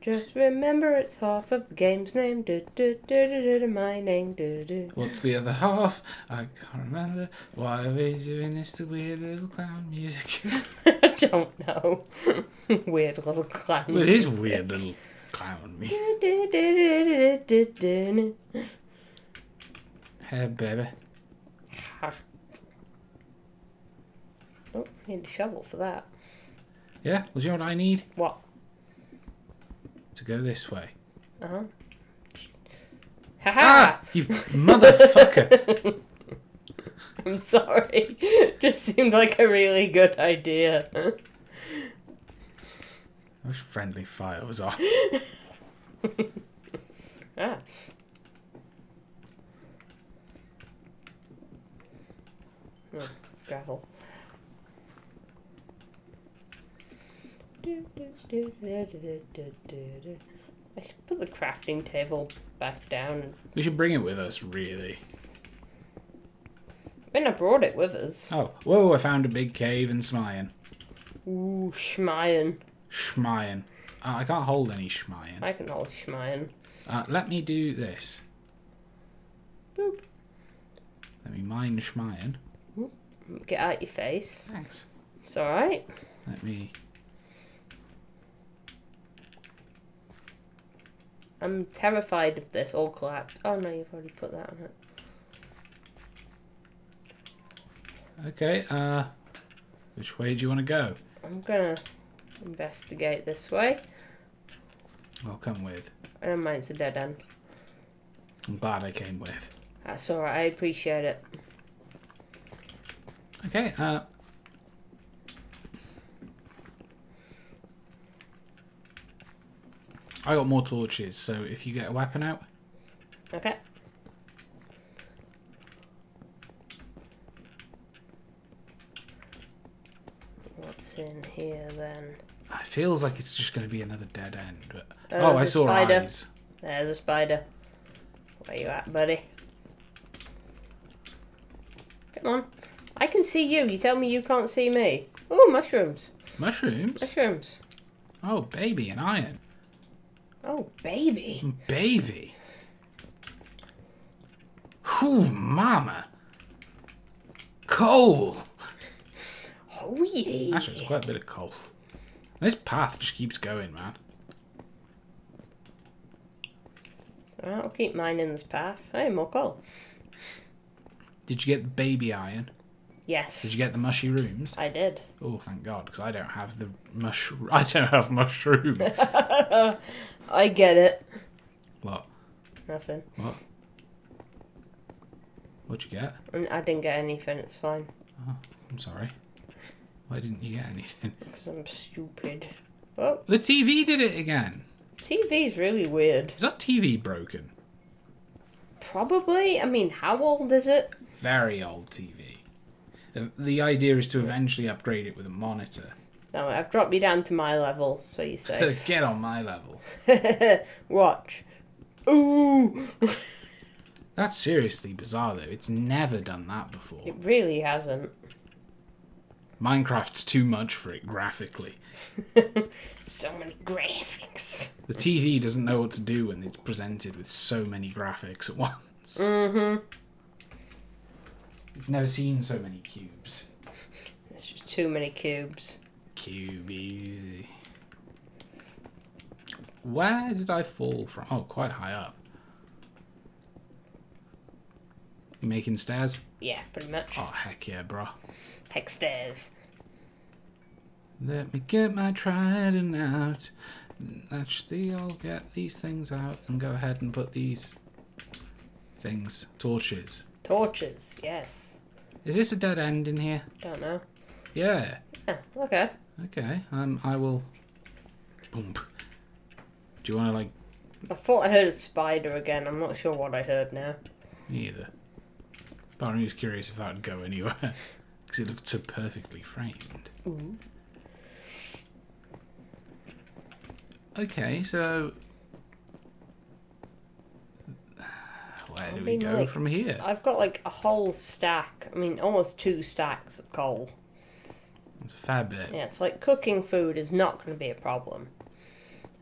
Just remember it's half of the game's name. Do do do do do do mining. Do do. What's the other half? I can't remember. Why are we doing this to weird little clown music? I don't know. Weird little clown. well, it is weird little clown music. Hey, baby. Ha. Oh, need a shovel for that. Yeah, well, do you know what I need? What? To go this way. Uh huh. Ha Ah! ha! You motherfucker! (laughs) I'm sorry. (laughs) Just seemed like a really good idea. I wish friendly fire was off. (laughs) ah. Oh, gravel. Do, do, do, do, do, do, do, do. I should put the crafting table back down. and- We should bring it with us, really. I mean, I brought it with us. Oh, whoa, I found a big cave in Smyan. Ooh, Schmayan. Schmayan. Uh, I can't hold any Schmayan. I can hold Schmayan. Uh, let me do this. Boop. Let me mine Schmayan. Get out your face. Thanks. It's alright. Let me. I'm terrified of this all collapsed. Oh no, you've already put that on it. Okay. Uh, which way do you want to go? I'm gonna investigate this way. I'll come with. I don't mind it's a dead end. I'm glad I came with. That's alright, I appreciate it. Okay. Uh. I got more torches, so if you get a weapon out, Okay. What's in here then? it feels like it's just going to be another dead end. But Uh, oh, I saw spider. eyes. There's a spider. Where you at, buddy? Come on. I can see you. You tell me you can't see me. Oh, mushrooms. Mushrooms. Mushrooms. Oh, baby, an iron. Oh, baby. Baby. Whew, mama. Coal. Oh, yeah. Actually, it's quite a bit of coal. This path just keeps going, man. I'll keep mining this path. Hey, more coal. Did you get the baby iron? Yes. Did you get the mushy rooms? I did. Oh, thank God, because I don't have the mush. I don't have mushroom. (laughs) I get it. what? Nothing. What? What'd you get? I didn't get anything. It's fine. Oh, I'm sorry. Why didn't you get anything? (laughs) Because I'm stupid. Oh, The TV did it again. TV's really weird. Is that TV broken? Probably. I mean, how old is it? Very old TV. The- uh, The idea is to eventually upgrade it with a monitor. No, I've dropped you down to my level, so you say. (laughs) Get on my level. (laughs) Watch. Ooh! (laughs) That's seriously bizarre, though. It's never done that before. It really hasn't. Minecraft's too much for it graphically. So many graphics. The TV doesn't know what to do when it's presented with so many graphics at once. Mm-hmm. It's never seen so many cubes. There's just too many cubes. Cube easy. Where did I fall from? Oh, quite high up. Making stairs? Yeah, pretty much. Oh, heck yeah, bro. Heck stairs. Let me get my trident out. Actually, I'll get these things out and go ahead and put these things, torches. Torches, yes. Is this a dead end in here? Don't know. Yeah. Yeah, okay. Okay. Um, I will. Boom. Do you want to like I thought I heard a spider again. I'm not sure what I heard now. me either? But I was curious if that would go anywhere (laughs) because it looked so perfectly framed. Ooh. Okay, so where do I we go like, from here? I've got like a whole stack. I mean, almost two stacks of coal. It's a fair bit. Yeah, so like cooking food is not going to be a problem.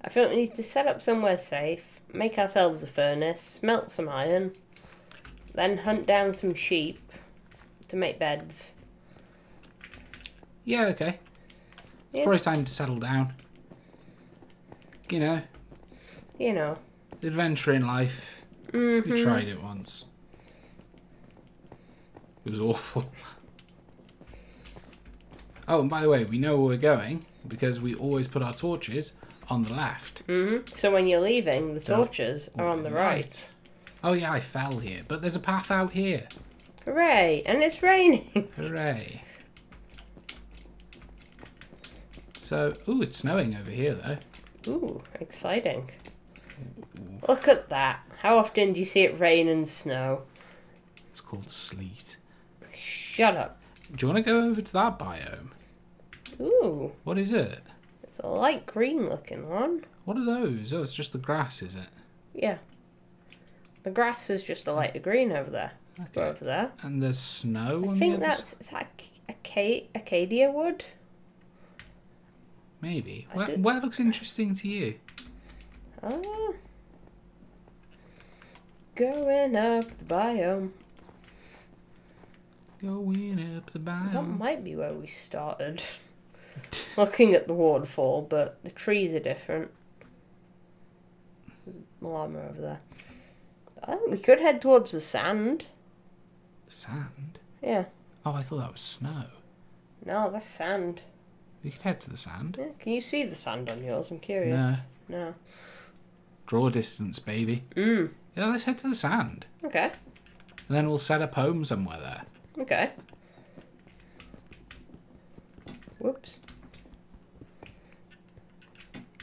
I feel we need to set up somewhere safe, make ourselves a furnace, smelt some iron, then hunt down some sheep to make beds. Yeah, okay. It's Yeah. probably time to settle down. You know, You know. adventure in life. Mm-hmm. We tried it once. It was awful. (laughs) Oh, and by the way, we know where we're going because we always put our torches on the left. hmm So when you're leaving, the So- torches are on the right. Oh yeah, I fell here, but there's a path out here. Hooray! And it's raining. (laughs) Hooray! So, ooh, it's snowing over here though. Ooh, exciting. Look at that. How often do you see it rain and snow? It's called sleet. Shut up. Do you want to go over to that biome? Ooh, What is it? it's a light green looking one. What are those? Oh, it's just the grass, is it? Yeah. The grass is just a lighter green over there. Okay. over there. And there's snow I on think that's is that Aca- Acacia wood. Maybe. I Where, did- where looks interesting to you? Ah. Going up the biome. Going up the biome. That might be where we started. Looking at the waterfall, but the trees are different. Llama over there. I think we could head towards the sand. Sand? Yeah. Oh, I thought that was snow. No, that's sand. We could head to the sand. Yeah. Can you see the sand on yours? I'm curious. No. Draw distance, baby. Mm. Yeah, let's head to the sand. Okay. And then we'll set up home somewhere there. Okay. Whoops.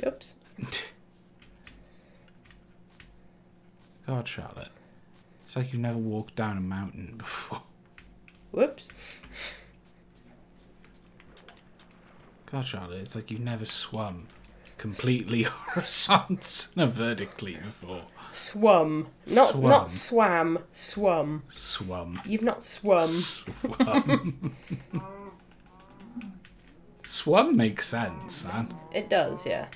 Oops. (laughs) God, Charlotte. It's like you've never walked down a mountain (laughs) before. Whoops. God, Charlotte, it's like you've never swum completely (laughs) horizontally and vertically before. Swum. Not Swum. not swam. Swum. Swum. You've not swum. Swum. Swum makes sense, man. It does, yeah.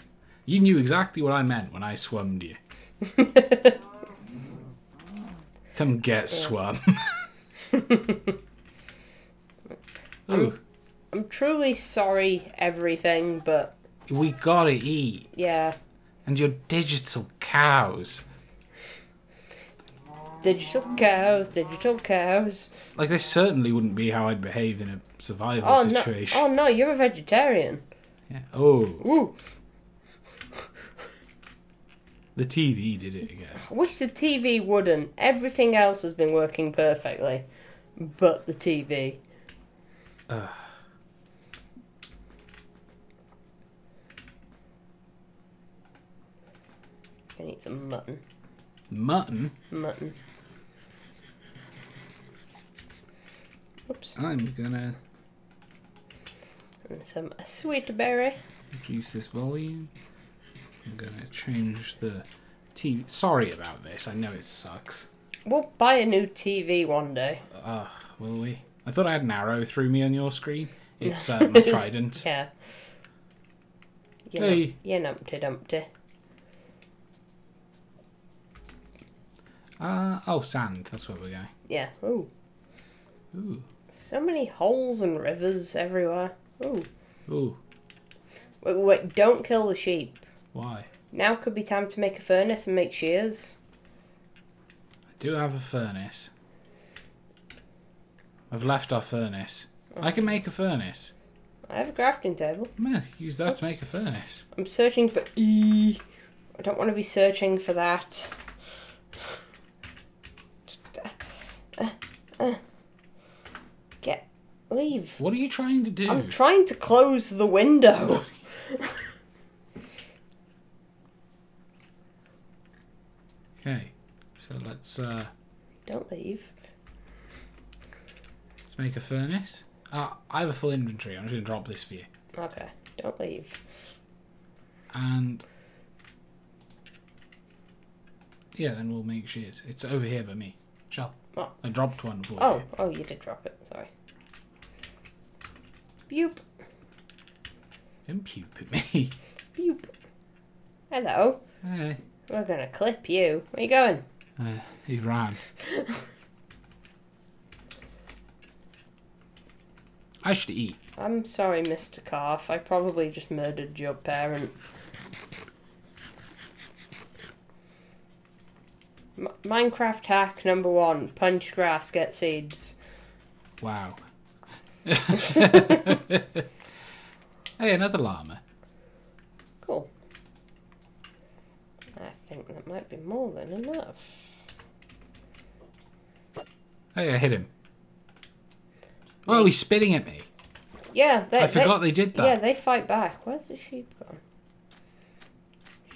You knew exactly what I meant when I swummed you. (laughs) Come get swum. (laughs) Ooh, I'm truly sorry, everything, but we gotta eat. yeah. And your digital cows. Digital cows, digital cows. Like, this certainly wouldn't be how I'd behave in a survival Oh no! situation. Oh no! You're a vegetarian. Yeah. Oh, Ooh! the TV did it again. I wish the TV wouldn't. Everything else has been working perfectly, but the TV. Ugh. I need some mutton. Mutton? Mutton. Oops. I'm gonna And some sweet berry. reduce this volume. I'm gonna change the TV. Sorry about this. I know it sucks. We'll buy a new TV one day. Ugh, will we? I thought I had an arrow through me on your screen. (laughs) It's uh, my trident. Yeah. You Hey. You numpty dumpty. Uh, oh, sand. That's where we're going. Yeah. Ooh. Ooh. So many holes and rivers everywhere. Ooh. Ooh. Wait, wait. Don't kill the sheep. Why? Now could be time to make a furnace and make shears. I do have a furnace. I've left our furnace. I can make a furnace. I have a crafting table. Yeah, use that to make a furnace. I'm searching for E. I don't want to be searching for that. Just, uh, uh, uh. Leave. What are you trying to do? I'm trying to close the window. (laughs) okay, so let's uh, Don't leave. let's make a furnace. Uh, I have a full inventory. I'm just gonna drop this for you. Okay. Don't leave. And yeah, then we'll make shears. It's over here by me. Shell. Oh. I dropped one for Oh, you. oh, you did drop it. Sorry. Boop. Don't puke at me. Boop. Hello. hey, We're gonna clip you. Where you going? uh, he ran. I should eat. I'm sorry, Mr. Calf. I probably just murdered your parent. M- Minecraft hack number one: punch grass, get seeds. Wow. (laughs) hey, another llama. Cool. I think that might be more than enough. Hey, I hit him. Oh, he's spitting at me. Yeah, they. I forgot They, they did that. yeah, they fight back. Where's the sheep gone?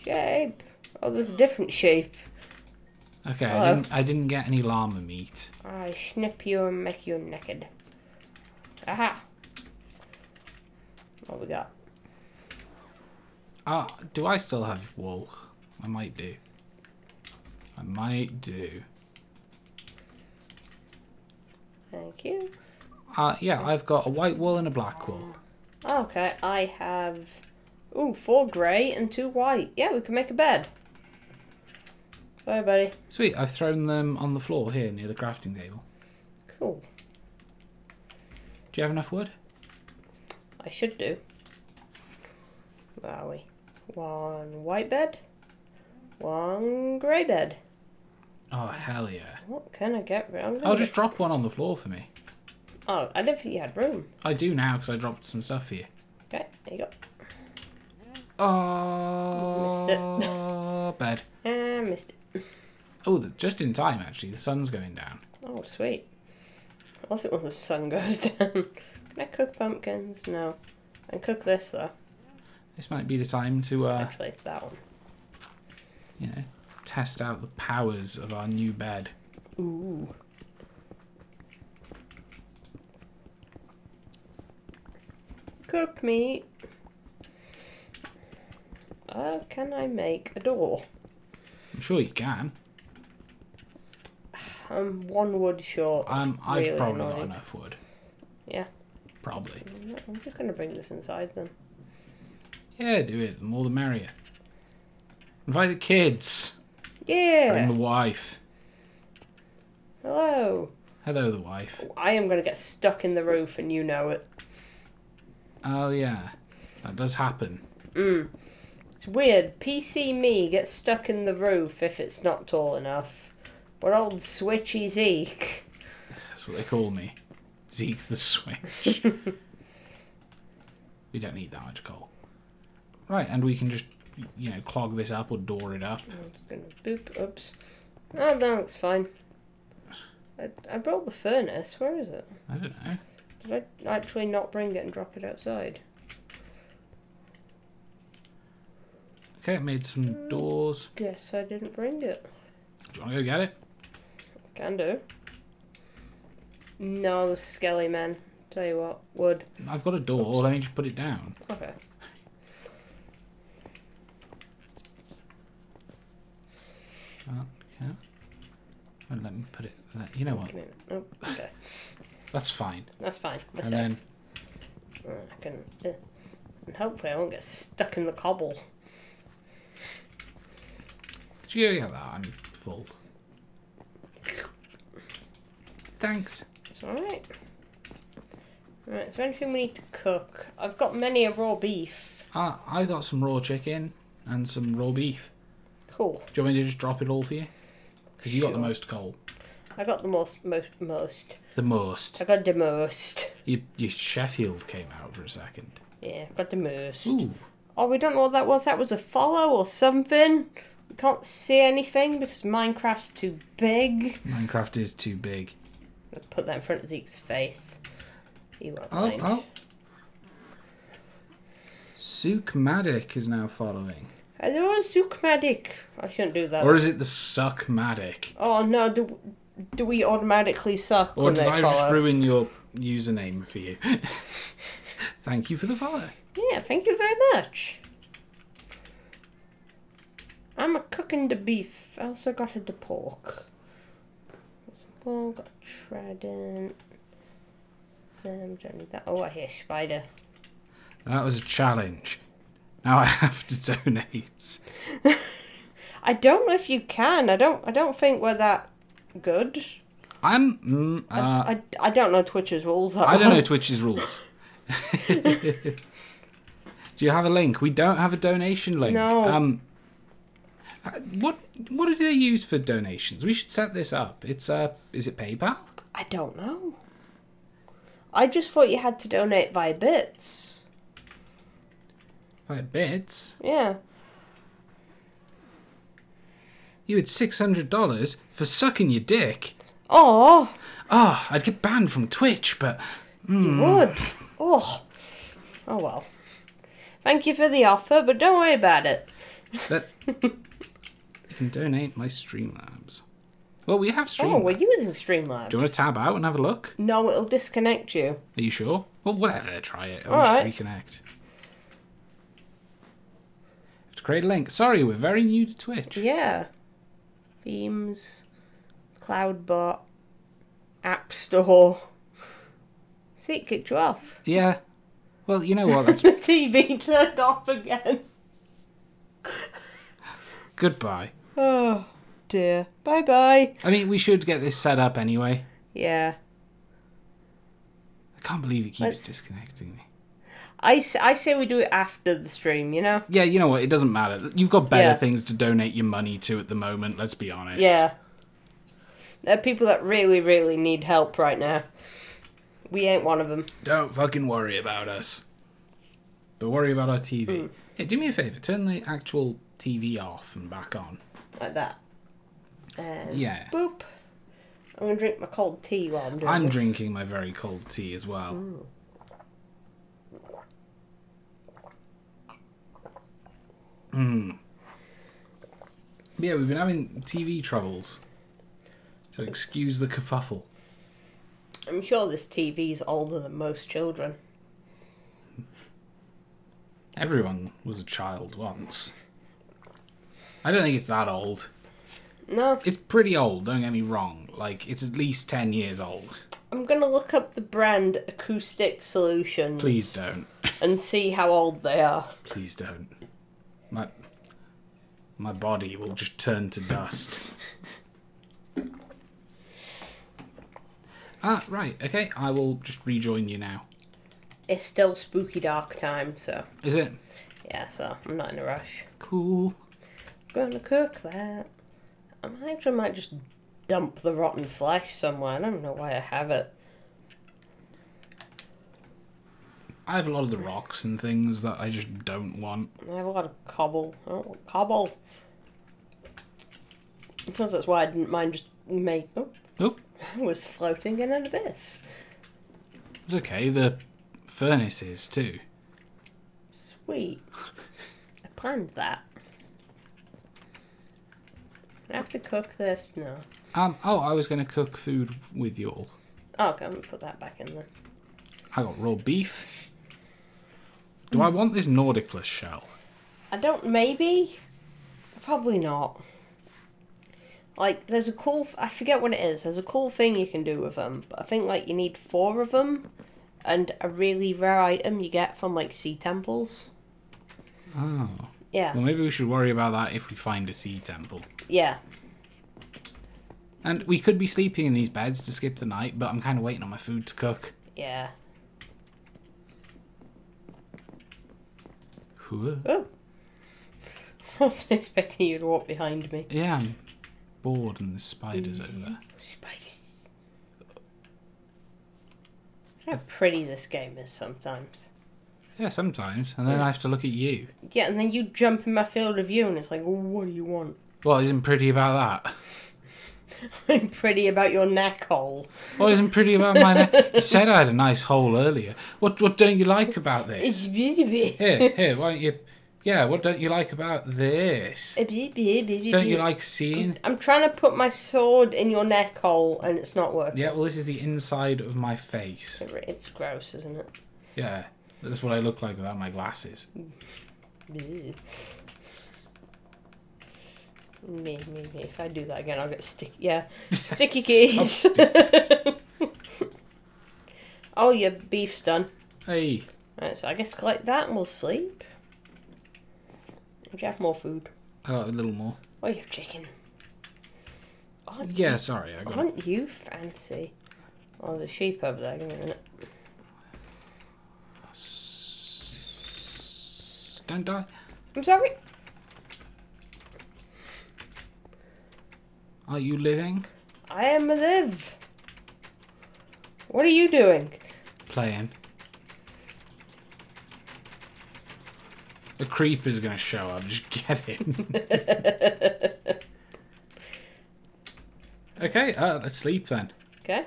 Sheep. Oh, there's a different sheep. Okay, I didn't. I didn't get any llama meat. I snip you and make you naked. Aha! What we got? Ah, do I still have wool? I might do. I might do. Thank you. Uh, yeah, I've got a white wool and a black wool. Okay, I have Ooh, four grey and two white. Yeah, we can make a bed. Sorry, buddy. Sweet, I've thrown them on the floor here near the crafting table. Cool. Do you have enough wood? I should do. Where are we? One white bed. One grey bed. Oh, hell yeah. What can I get? I'm I'll get- just drop one on the floor for me. Oh, I didn't think you had room. I do now because I dropped some stuff for you. Okay, there you go. Oh, missed it. bed. I missed it. Oh, (laughs) ah, oh just in time, actually. The sun's going down. Oh, sweet. Love it when the sun goes (laughs) down. Can I cook pumpkins? No. I can cook this though. This might be the time to, uh, Actually, that one. you know, test out the powers of our new bed. Ooh. Cooked meat. Uh, can I make a door? I'm sure you can. I'm one wood short. Um, I've Really probably got enough wood. Yeah. Probably. I'm just gonna bring this inside then. Yeah, do it. The more the merrier. Invite the kids. Yeah. Bring the wife. Hello. Hello, the wife. I am gonna get stuck in the roof, and you know it. Oh, yeah. That does happen. Mm. It's weird. PC me gets stuck in the roof if it's not tall enough. But old Switchy Zeke. That's what they call me. Zeke the Switch. (laughs) we don't need that much coal. Right, and we can just, you know, clog this up or door it up. I'm gonna boop. Oops. Oh, no, looks fine. I, I brought the furnace. Where is it? I don't know. Did I actually not bring it and drop it outside? Okay, I made some mm, doors. Guess I didn't bring it. Do you want to go get it? Can do. No, the skelly man. Tell you what, wood. I've got a door. Oops. Let me just put it down. Okay. Okay. And let me put it. There. You know what? Come in. Oh, okay. That's fine. That's fine. We're And safe. then Uh, I can. Uh, and hopefully, I won't get stuck in the cobble. Did you get that? I'm full. Thanks. It's alright. Right, is there anything we need to cook? I've got many a raw beef. Ah, I got some raw chicken and some raw beef. Cool. Do you want me to just drop it all for you? Because you got the most coal. I got the most, most, most. The most. I got the most. Your, your Sheffield came out for a second. Yeah, I got the most. Ooh. Oh, we don't know what that was. That was a follow or something. We can't see anything because Minecraft's too big. Minecraft is too big. Put that in front of Zeke's face. He won't Oh, mind. oh. Is now following. Hello, Zookmatic. I shouldn't do that. Or is it the Suck Matic? Oh no, do, do we automatically suck Or did I follow? just ruin your username for you? (laughs) Thank you for the follow. Yeah, thank you very much. I'm a cooking the beef. I also got a the pork. Well, got trident. Um, don't need that. Oh, I hear spider. That was a challenge. Now I (laughs) have to donate. (laughs) I don't know if you can. I don't. I don't think we're that good. I'm. Mm, uh, I, I, I don't know Twitch's rules. I don't know. (laughs) Twitch's rules. Do you have a link? We don't have a donation link. No. Um. What what do they use for donations? We should set this up. It's uh, is it PayPal? I don't know. I just thought you had to donate via bits. Like bits. Yeah. You had six hundred dollars for sucking your dick. Oh, Oh, I'd get banned from Twitch, but you would. Oh. Oh well. Thank you for the offer, but don't worry about it. that you (laughs) can donate my Streamlabs. Well, we have stream. Oh, we're using Streamlabs. Do you want to tab out and have a look? No, it'll disconnect you. Are you sure? Well, whatever. Try it. I'll Alright. reconnect. Have to create a link. Sorry, we're very new to Twitch. Yeah. Themes, Cloudbot, App Store. See, it kicked you off. Yeah. Well, you know what? (laughs) That's the TV turned off again. goodbye. Oh dear. Bye bye. I mean, we should get this set up anyway. Yeah. I can't believe it keeps Let's- disconnecting me. I say we do it after the stream, you know? Yeah, you know what? It doesn't matter. You've got better Yeah. things to donate your money to at the moment. Let's be honest. Yeah. There are people that really, really need help right now. We ain't one of them. Don't fucking worry about us. But worry about our TV. Hmm. Hey, do me a favor. Turn the actual TV off and back on. Like that. And Yeah. Boop. I'm gonna drink my cold tea while I'm doing I'm this. drinking my very cold tea as well. Hmm. Yeah, we've been having TV troubles. So excuse the kerfuffle. I'm sure this TV's older than most children. Everyone was a child once. I don't think it's that old. No, It's pretty old, don't get me wrong. Like, it's at least 10 years old. I'm gonna look up the brand Acoustic Solutions. Please don't. (laughs) And see how old they are. Please don't. My my body will just turn to dust. (laughs) ah, right. Okay, I will just rejoin you now. It's still spooky dark time, so Is it yeah, so I'm not in a rush. cool? Gonna cook that. I might- actually might just dump the rotten flesh somewhere. I don't know why I have it. I have a lot of the rocks and things that I just don't want. I have a lot of cobble. I don't want cobble. Because that's why I didn't mind just make. Oh, Nope, I (laughs) was floating in an abyss. it's okay. The furnace is too. Sweet. (laughs) I planned that. I have to cook this? No. Um. Oh, I was gonna cook food with you all. Oh, okay, I'm gonna put that back in there. I got raw beef. Do I want this Nautilus shell? I don't. Maybe. Probably not. Like, there's a cool. F- I forget what it is. There's a cool thing you can do with them, but I think like you need four of them, and a really rare item you get from like sea temples. Oh. Yeah, Well, maybe we should worry about that if we find a sea temple. Yeah. And we could be sleeping in these beds to skip the night, but I'm kind of waiting on my food to cook. Yeah. Whoa. Oh. (laughs) I wasn't expecting you to walk behind me. Yeah, I'm bored and the spiders over there. Spiders. How pretty this game is sometimes. Yeah, sometimes. And then I have to look at you. Yeah, and then you jump in my field of view, and it's like, well, what do you want? What isn't pretty about that? (laughs) I'm pretty about your neck hole. What isn't pretty about my neck? (laughs) You said I had a nice hole earlier. What What don't you like about this? Here, here. Why don't you? Yeah. What don't you like about this? Don't you like seeing? I'm trying to put my sword in your neck hole, and it's not working. Yeah. Well, this is the inside of my face. It's gross, isn't it? Yeah. That's what I look like without my glasses. Mm. Me, me, me. If I do that again, I'll get (laughs) sticky. Yeah, sticky keys. Stop (laughs) oh, your beef's done. Hey. Right, so I guess collect that and we'll sleep. Would you have more food? Got a little more. Oh, you have chicken. Aren't, Yeah. Sorry. I got. aren't you fancy? Oh, there's a sheep over there. Give me a minute. Don't die. I'm sorry. Are you living? I am alive. What are you doing? Playing. The creeper's gonna show up. Just get him. (laughs) okay. Uh, let's sleep then. Okay.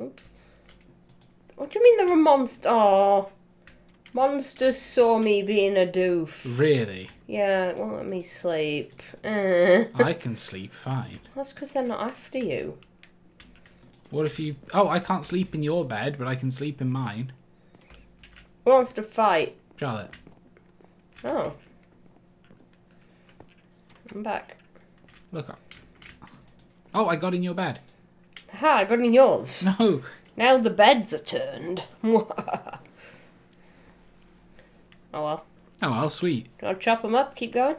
Oops. What do you mean there are monsters? Oh, monsters saw me being a doof. Really? Yeah, it won't let me sleep. (laughs) I (laughs) can sleep fine. that's because they're not after you. What if you? Oh, I can't sleep in your bed, but I can sleep in mine. Who wants to fight? Charlotte. Oh. I'm back. Look up. Oh, I got in your bed. Ha, I got in yours. No. Now the beds are turned. (laughs) Oh well. Oh well, sweet. Do to chop them up? Keep going?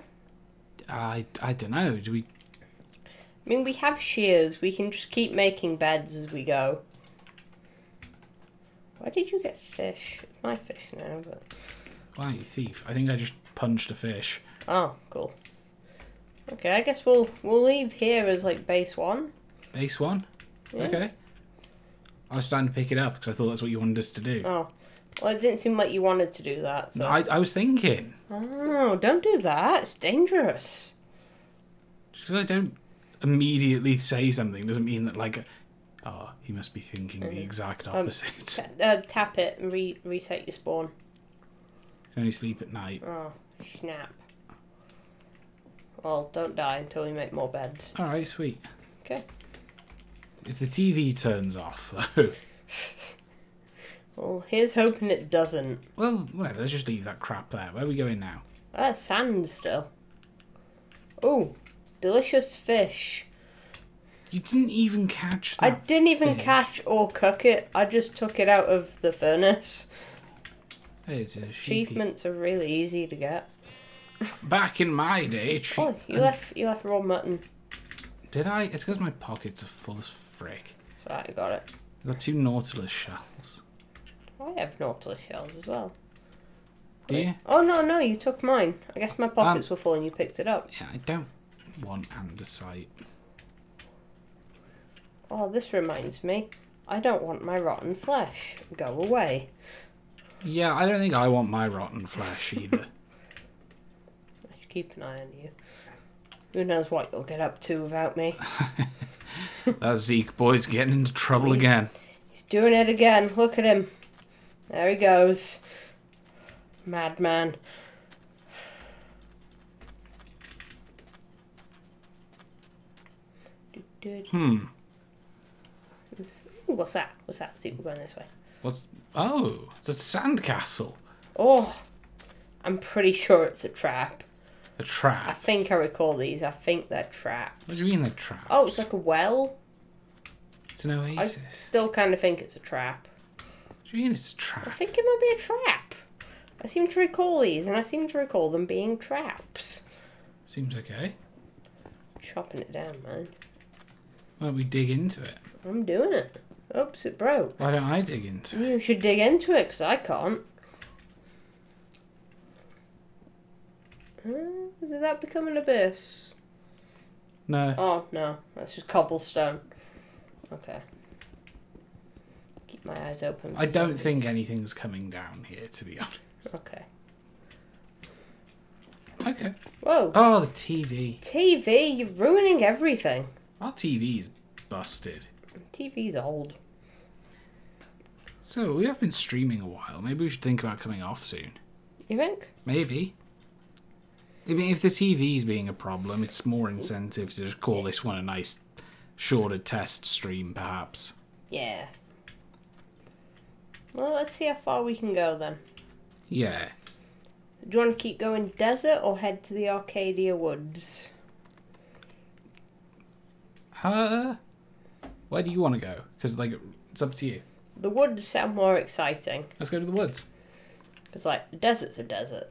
I I don't know. Do we? I mean, we have shears. We can just keep making beds as we go. Why did you get fish? It's my fish now, but... Why you thief? I think I just punched a fish. Oh, cool. Okay, I guess we'll we'll leave here as like base one. Base one. Yeah. Okay. I was starting to pick it up because I thought that's what you wanted us to do. Oh, well, it didn't seem like you wanted to do that. So. I I was thinking Oh, don't do that. It's dangerous. Just because I don't immediately say something doesn't mean that like, oh, he must be thinking the exact Um, opposite. Uh, tap it and re- reset your spawn. Can only sleep at night. Oh, snap. Well, don't die until we make more beds. All right, sweet. Okay. If the TV turns off though, (laughs) Well, here's hoping it doesn't. well, whatever. Let's just leave that crap there. Where are we going now? That's sand still. Oh, delicious fish. You didn't even catch that. I didn't even fish. catch or cook it. I just took it out of the furnace. Achievements are really easy to get. Back in my day. (laughs) Oh, you left you left raw mutton. Did I? It's because my pockets are full as frick. So I got it. I've got two Nautilus shells. I have nautilus shells as well. Do you? Oh no, no, you took mine. I guess my Um, pockets were full and you picked it up. Yeah, I don't want andesite. Oh, this reminds me. I don't want my rotten flesh. Go away. Yeah, I don't think I want my rotten flesh either. (laughs) (laughs) I should keep an eye on you. Who knows what you'll get up to without me. (laughs) that Zeke boy's getting into trouble He's- again. He's doing it again. Look at him. There he goes. Madman. Hmm. Ooh, what's that? What's that? See, we're going this way. What's? Oh, it's a sandcastle. Oh, I'm pretty sure it's a trap. A trap. I think I recall these. I think they're traps. What do you mean they're traps? Oh, it's like a well. it's an oasis. I still kind of think it's a trap. What do you mean it's a I trap? I think it might be a trap. I seem to recall these, and I seem to recall them being traps. Seems okay. Chopping it down, man. Why don't we dig into it? I'm doing it. Oops, it broke. Why don't I dig into it? You should dig into it, because I can't. Uh, did that become an abyss? No. Oh, no. That's just cobblestone. Okay. Keep my eyes open. I don't think anything's coming down here, to be honest. Okay. Okay. Whoa. Oh, the TV. TV, you're ruining everything. Our TV's busted. TV's old. So, we have been streaming a while. Maybe we should think about coming off soon. You think? Maybe. I mean, if the TV's being a problem, it's more incentive to just call this one a nice, shorter test stream, perhaps. Yeah. Well, let's see how far we can go then. Yeah. Do you want to keep going desert or head to the Acacia Woods? Uh, where do you want to go? Because, like, it's up to you. The woods sound more exciting. Let's go to the woods. Because, like, the desert's a desert.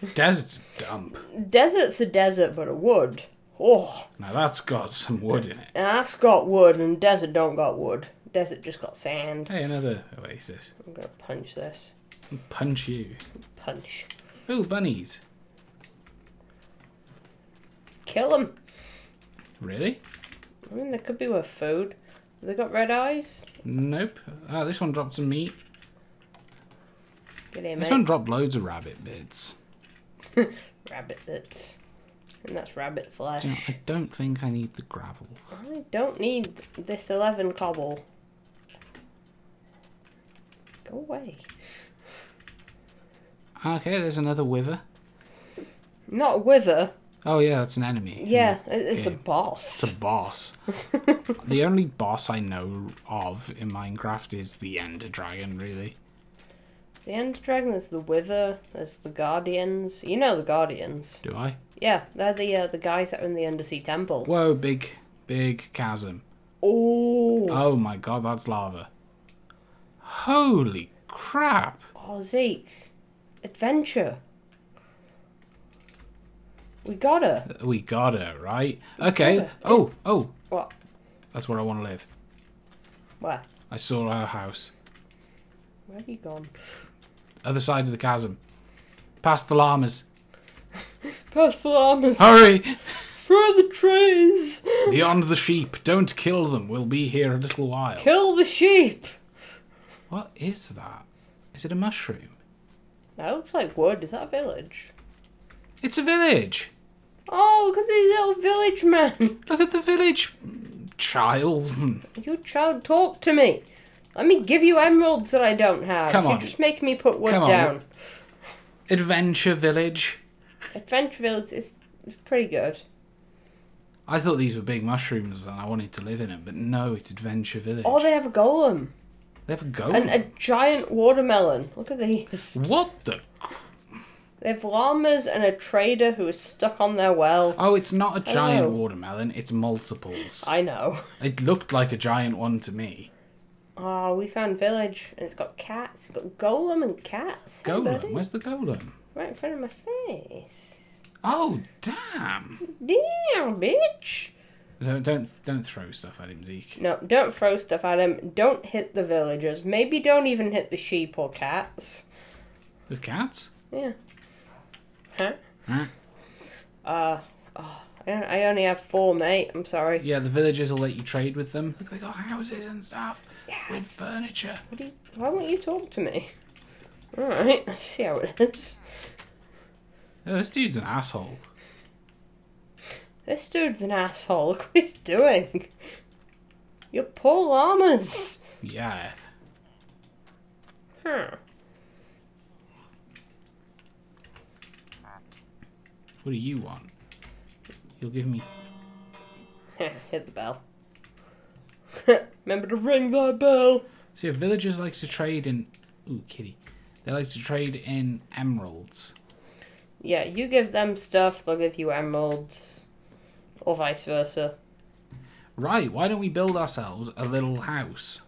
(laughs) Desert's a dump. Desert's a desert, but a wood. Oh, Now that's got some wood in it. and that's got wood, and desert don't got wood. Desert just got sand. Hey, another oasis. I'm gonna punch this. Punch you. Punch. Ooh, bunnies. Kill them. Really? I mean, they could be worth food. Have they got red eyes? Nope. Ah, this one dropped some meat. Get in, This mate. one dropped loads of rabbit bits. (laughs) Rabbit bits. And that's rabbit flesh. Do you know, I don't think I need the gravel. I don't need this 11 cobble. Go away. Okay, there's another wither. Not a wither. Oh yeah, that's an enemy. Yeah, it- it's a boss. It's a boss. (laughs) the only boss I know of in Minecraft is the Ender Dragon, really. The Ender Dragon, there's the Wither, there's the Guardians. You know the Guardians. Do I? Yeah, they're the uh, the guys that are in the Undersea Temple. Whoa, big, big chasm. Oh. Oh my god, that's lava. Holy crap. Oh, Zeke. Adventure. We got her. We got her, right? Okay. gotta. Oh, oh. What? That's where I want to live. Where? I saw our house. Where have you gone? Other side of the chasm. Past the llamas. (laughs) Past the llamas. Hurry! (laughs) Through the trees. Beyond the sheep. Don't kill them. We'll be here a little while. Kill the sheep. What is that? Is it a mushroom? That looks like wood. Is that a village? It's a village. Oh, look at these little village men. Look at the village child. You child, talk to me. Let me give you emeralds that I don't have. Come You're just make me put wood Come on. down. Adventure village. Adventure Village is, is pretty good. I thought these were big mushrooms and I wanted to live in them, but no, it's Adventure Village. Oh, they have a golem They have a go. and a giant watermelon. Look at these. What the? They have llamas and a trader who is stuck on their well. Oh, it's not a giant Hello. watermelon. It's multiples. I know. (laughs) It looked like a giant one to me. Oh, we found village and it's got cats. It's got golem and cats. Hey, Golem. buddy. Where's the golem? Right in front of my face. Oh, damn! Damn, bitch. Don't don't, don't throw stuff at him, Zeke. No, don't throw stuff at him. Don't hit the villagers. Maybe don't even hit the sheep or cats. There's cats. Yeah. Huh? Huh? Uh, oh, I only have four, mate. I'm sorry. Yeah, the villagers will let you trade with them. Look, they got houses and stuff with furniture. You, why won't you talk to me? Alright, (laughs) let's see how it is. Oh, this dude's an asshole. This dude's an asshole. (laughs) Look what he's doing. Your poor llamas. Yeah. Huh. What do you want? You'll give me. (laughs) Hit the bell. (laughs) Remember to ring that bell. See, if villagers like to trade in. Ooh, kitty. They like to trade in emeralds. Yeah, you give them stuff, they'll give you emeralds. Or vice versa. Right, why don't we build ourselves a little house?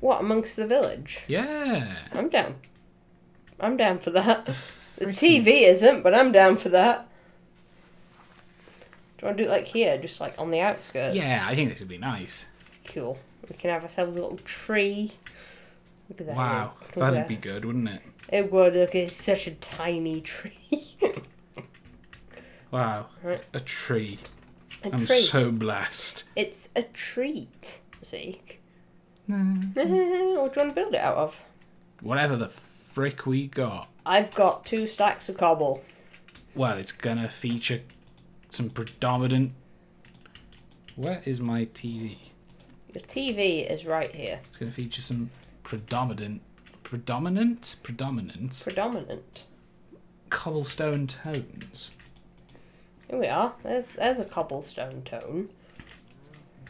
What, amongst the village? Yeah. I'm down. I'm down for that. The TV isn't, but I'm down for that. Do you want to do it like here, just like on the outskirts? Yeah, I think this would be nice. Cool. We can have ourselves a little tree. Look at that. Wow, Look that'd that. be good, wouldn't it? It would. Look, it's such a tiny tree. (laughs) Wow, Right. a tree. A I'm tree. so blessed. It's a treat, Zeke. (laughs) What do you want to build it out of? Whatever the frick we got. I've got two stacks of cobble. Well, it's gonna feature some predominant. Where is my TV? Your TV is right here. It's gonna feature some predominant, predominant, predominant Predominant. cobblestone tones. Here we are. There's there's a cobblestone tone.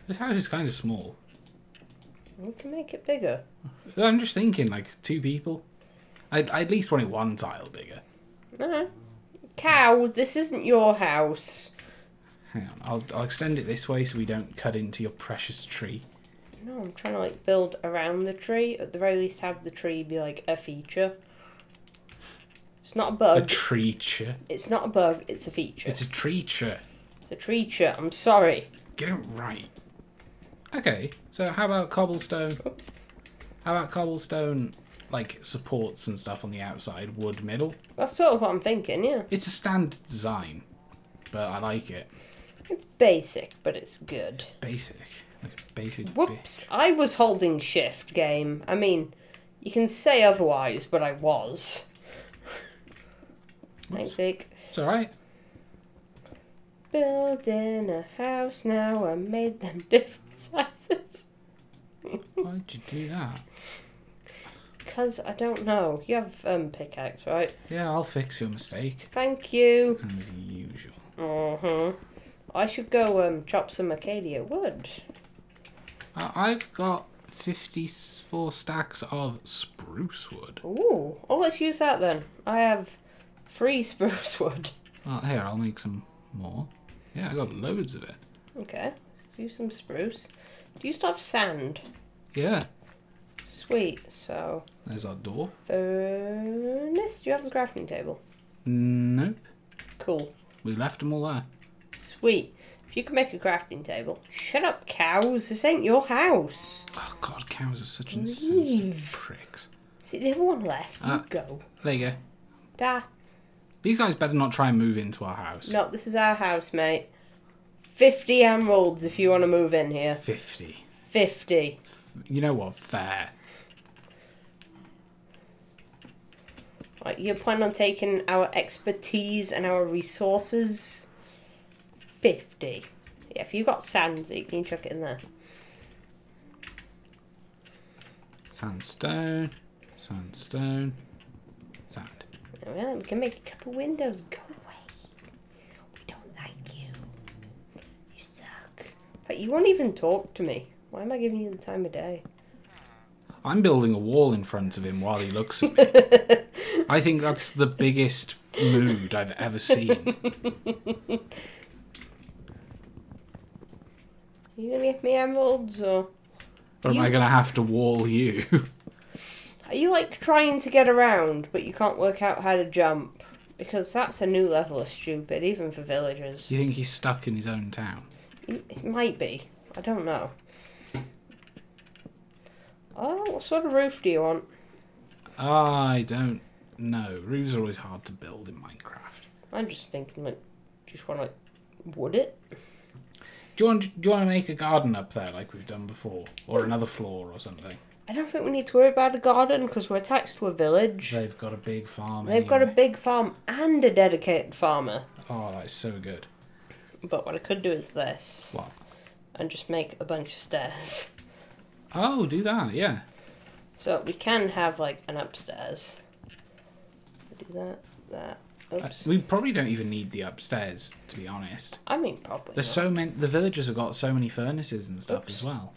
This house is kind of small. We can make it bigger. I'm just thinking, like two people. I I at least want it one tile bigger. No. Cow, this isn't your house. Hang on, I'll I'll extend it this way so we don't cut into your precious tree. No, I'm trying to like build around the tree. At the very least, have the tree be like a feature. It's not a bug. A treacher. it's not a bug. It's a feature. It's a treacher. It's a treature. I'm sorry. Get it right. Okay, so how about cobblestone? Oops. How about cobblestone, like supports and stuff on the outside, wood middle? That's sort of what I'm thinking. Yeah. It's a standard design, but I like it. It's basic, but it's good. Basic, like a basic. bit. Whoops! I was holding shift. Game. I mean, you can say otherwise, but I was. Zeke. It's all right. Building a house now. I made them (laughs) different sizes. Why'd you do that? Cause I don't know. You have um pickaxe, right? Yeah, I'll fix your mistake Thank you. as usual. Uh huh. I should go um chop some Acacia wood. I- I've got fifty-four stacks of spruce wood. Ooh. Oh, let's use that then. I have free spruce wood. Well, here I'll make some more. Yeah, I got loads of it. Okay. Let's use some spruce. Do you still have sand? Yeah, Sweet. So, There's our door. furnace. Do you have the crafting table? Nope. Cool. We left them all there. Sweet. If you can make a crafting table. Shut up, cows. This ain't your house. Oh god, cows are such insensitive Leave. pricks. See, the other one left. You Uh. go. There you go. Da. These guys better not try and move into our house. No, this is our house, mate. 50 emeralds if you want to move in here. 50. 50. You know what? Fair. Right, you plan on taking our expertise and our resources? 50. Yeah, if you've got sand, you can chuck it in there. Sandstone. Sandstone. Well, we can make a couple windows. Go away. We don't like you. You suck. But you won't even talk to me. Why am I giving you the time of day? I'm building a wall in front of him while he looks at me. (laughs) I think that's the biggest mood I've ever seen. Are (laughs) you gonna give me emeralds or Or am I going to have to wall you? (laughs) are you like trying to get around but you can't work out how to jump? Because that's a new level of stupid, even for villagers. Do you think he's stuck in his own town? It it might be. I don't know. Oh, what sort of roof do you want? I don't know. Roofs are always hard to build in Minecraft. I'm just thinking like, just want to like, wood it. Do you want? Do you want to make a garden up there like we've done before, or another floor or something? I don't think we need to worry about a garden because we're attached to a village. They've got a big farm. They've got a big farm and a dedicated farmer. Oh, that is so good. But what I could do is this What? and just make a bunch of stairs. Oh, do that. Yeah. So we can have like an upstairs. Do that, that. Uh, we probably don't even need the upstairs, to be honest. I mean, probably. There's not. so many. The villagers have got so many furnaces and stuff Oops. as well.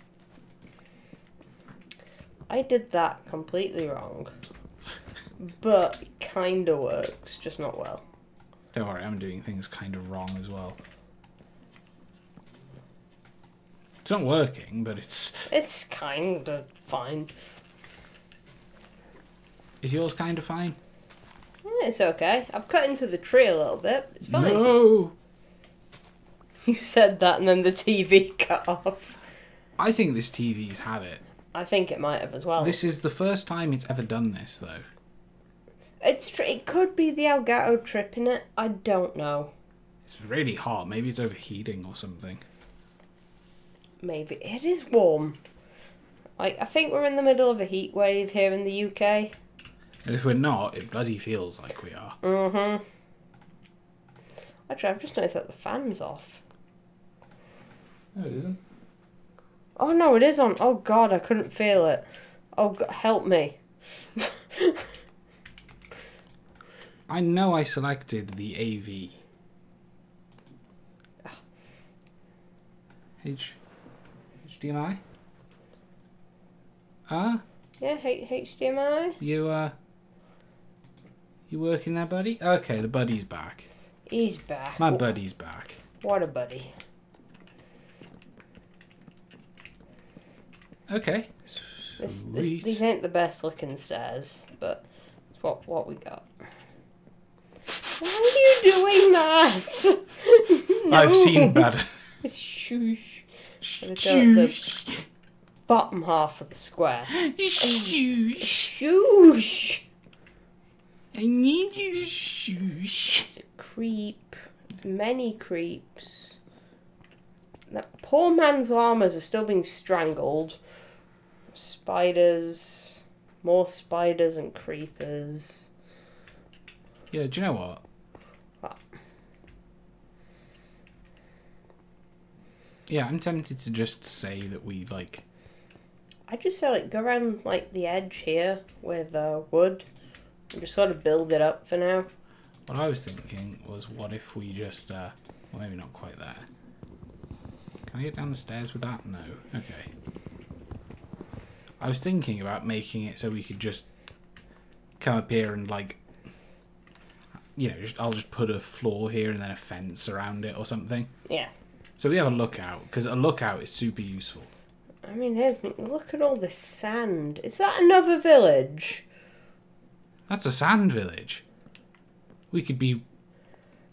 I did that completely wrong. But it kinda works, just not well. Don't worry, I'm doing things kind of wrong as well. It's not working, but it's. It's kinda fine. Is yours kind of fine? Yeah, It's okay. I've cut into the tree a little bit. It's fine. No. (laughs) You said that and then the TV (laughs) cut off. I think this TV's had it. I think it might have as well. This is the first time it's ever done this, though. It's tr- it could be the Elgato tripping it. I don't know. It's really hot. Maybe it's overheating or something. Maybe it is warm. Like I think we're in the middle of a heat wave here in the UK. If we're not, it bloody feels like we are. Mhm. Actually, I've just noticed that the fan's off. No, it isn't. Oh no, it is on. Oh god, I couldn't feel it. Oh god, help me. (laughs) I know I selected the AV. H. HDMI? Ah, Yeah, H- HDMI. you, uh. You working there, buddy? Okay, the buddy's back. He's back. My buddy's back. What a buddy. Okay. This, this, these ain't the best looking stairs, but it's what what we got. Why are you doing that? (laughs) I've seen better. (laughs) Shush. Gotta go at Shoosh. the bottom half of the square. Shoosh. Shush. I need you to shoosh. It's a creep. It's many creeps. That poor man's llamas are still being strangled. Spiders. More spiders and creepers. Yeah, do you know what? What? Yeah, I'm tempted to just say that we like. I just say like go around like the edge here with uh, wood and just sort of build it up for now. What I was thinking was, what if we just, uh, well, maybe not quite there. Can I get down the stairs with that? No. Okay. I was thinking about making it so we could just come up here and like, you know, just, I'll just put a floor here and then a fence around it or something. Yeah. So we have a lookout because a lookout is super useful. I mean, here's me. Look at all this sand. Is that another village? That's a sand village. We could be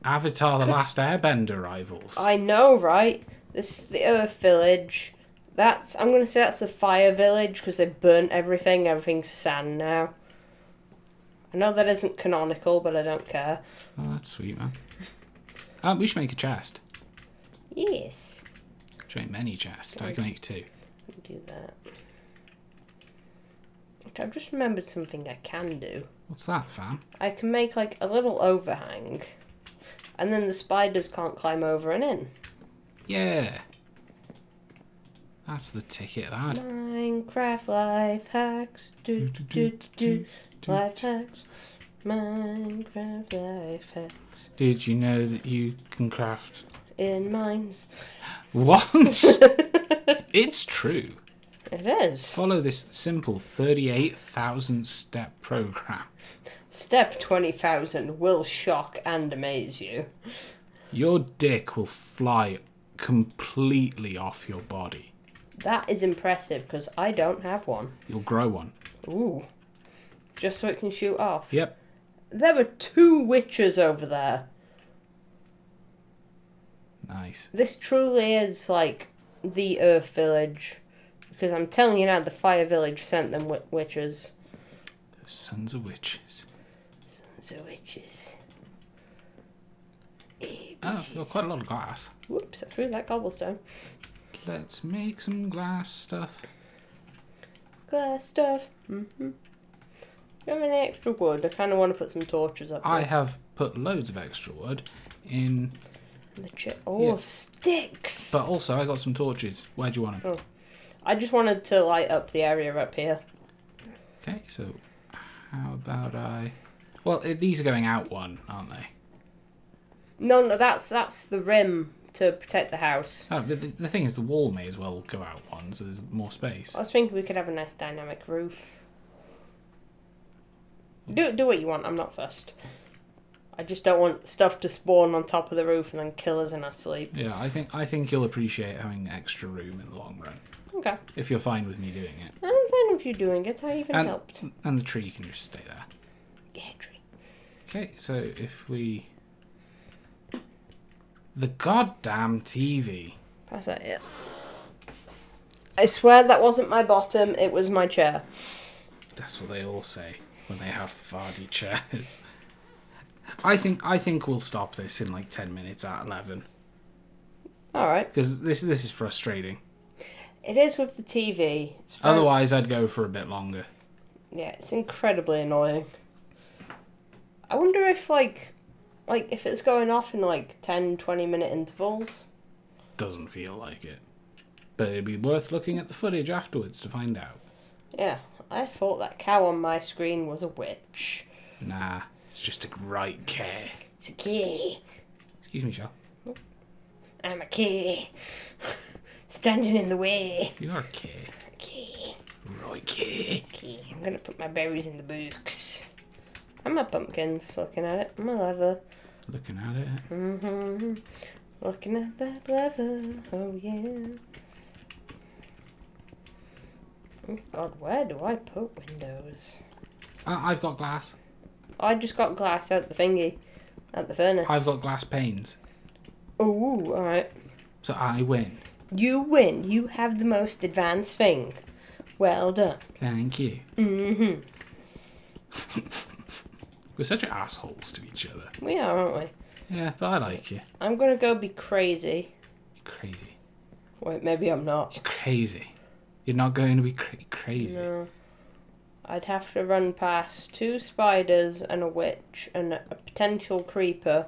Avatar the Last Airbender rivals. I know, right? This is the Earth Village. That's I'm gonna say that's the Fire Village because they burnt everything. Everything's sand now. I know that isn't canonical, but I don't care. Oh, that's sweet, man. Uh, (laughs) we should make a chest. Yes, Should make many chests. I can make two. we can do that. I've just remembered something I can do. What's that, fam? I can make like a little overhang, and then the spiders can't climb over and in. Yeah. That's the ticket, lad. Minecraft life hacks. Do do do do do. Life hacks. Minecraft life hacks. Did you know that you can craft In mines. What? (laughs) it's true. It is. Follow this simple 38,000 step program. Step 20,000 will shock and amaze you. Your dick will fly completely off your body. That is impressive because I don't have one. You'll grow one. Ooh. Just so it can shoot off. Yep. There are two witches over there. Nice. This truly is like the Earth Village. Because I'm telling you now, the Fire Village sent them wi- witches. Those sons of witches. Sons of witches. Oh, witches. got quite a lot of glass. Whoops, I threw that cobblestone. Let's make some glass stuff. Glass stuff. Mm-hmm. Do you have any extra wood? I kind of want to put some torches up I have put loads of extra wood in, The chi- oh, Yeah. sticks! but also I got some torches. Where do you want them? I just wanted to light up the area up here. Okay, so how about I? Well, eh, these are going out one, aren't they? No, no, that's that's the rim to protect the house. Oh, the, the thing is, the wall may as well go out one, so there's more space. I was thinking we could have a nice dynamic roof. Hmm. Do do what you want. I'm not fussed. I just don't want stuff to spawn on top of the roof and then kill us in our sleep. Yeah, I think I think you'll appreciate having extra room in the long run Okay. if you're fine with me doing it. I'm fine with you doing it. I even And- helped. And the tree can just stay there. Yeah, tree. Okay, so if we the goddamn TV. Pass that. Yeah. I swear that wasn't my bottom. It was my chair. That's what they all say when they have fardy chairs. I think I think we'll stop this in like ten minutes at eleven All right. because this this is frustrating. It is with the TV. Very- Otherwise, I'd go for a bit longer. Yeah, it's incredibly annoying. I wonder if like like if it's going off in like 10 20 minute intervals. Doesn't feel like it, but it'd be worth looking at the footage afterwards to find out. Yeah, I thought that cow on my screen was a witch. Nah, it's just a right care. It's a key. Excuse me, Shell. I'm a key. (laughs) Standing in the way. You're a care. Key. Right care. Key. I'm gonna put my berries in the books. And my pumpkins, looking at it. And my leather. Looking at it. hmm Looking at that leather. Oh yeah. Oh god, where do I put windows? Uh, I've got glass. I just got glass out the thingy. At the furnace. I've got glass panes. Oh, alright. So I win. You win. You have the most advanced thing. Well done. Thank you. hmm (laughs) We're such assholes to each other. We are, aren't we? Yeah, but I like you. I'm gonna go be crazy. Crazy. Wait, maybe I'm not. You're crazy. You're not going to be cra- crazy. No. I'd have to run past two spiders and a witch and a potential creeper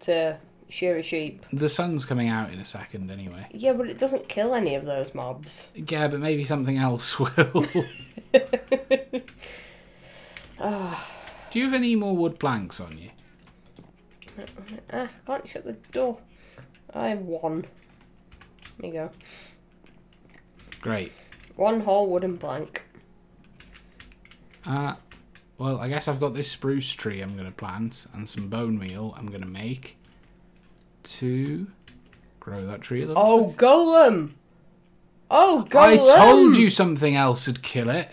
to shear a sheep. The sun's coming out in a second anyway. Yeah, but it doesn't kill any of those mobs. Yeah, but maybe something else (laughs) will. (laughs) Ah, Do you have any more wood planks on you? ah, can't shut the door. I have one. There you go. Great. One whole wooden plank. Uh, well, I guess I've got this spruce tree I'm going to plant and some bone meal I'm going to make to grow that tree a little. Oh, golem! Oh, golem! I told you something else would kill it.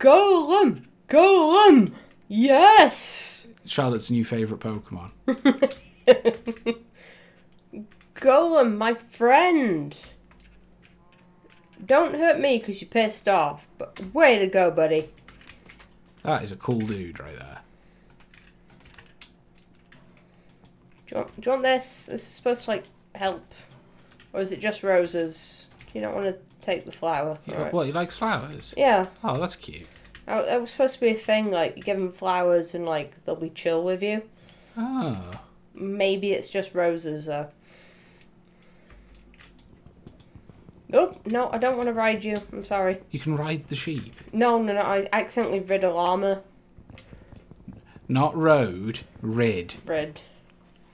Golem! Golem! Yes! Charlotte's new favourite Pokemon. (laughs) Golem, my friend! Don't hurt me because you're pissed off, but way to go, buddy. That is a cool dude right there. Do you, want, do you want this? This is supposed to, like, help. Or is it just roses? You don't want to take the flower. You- Alright. What, he likes flowers? Yeah, Oh, that's cute. It was supposed to be a thing, like, you give them flowers and, like, they'll be chill with you. Oh. Maybe it's just roses, though. Oh, no, I don't want to ride you. I'm sorry. You can ride the sheep. No, no, no, I accidentally rid a llama. Not rode, rid. Rid.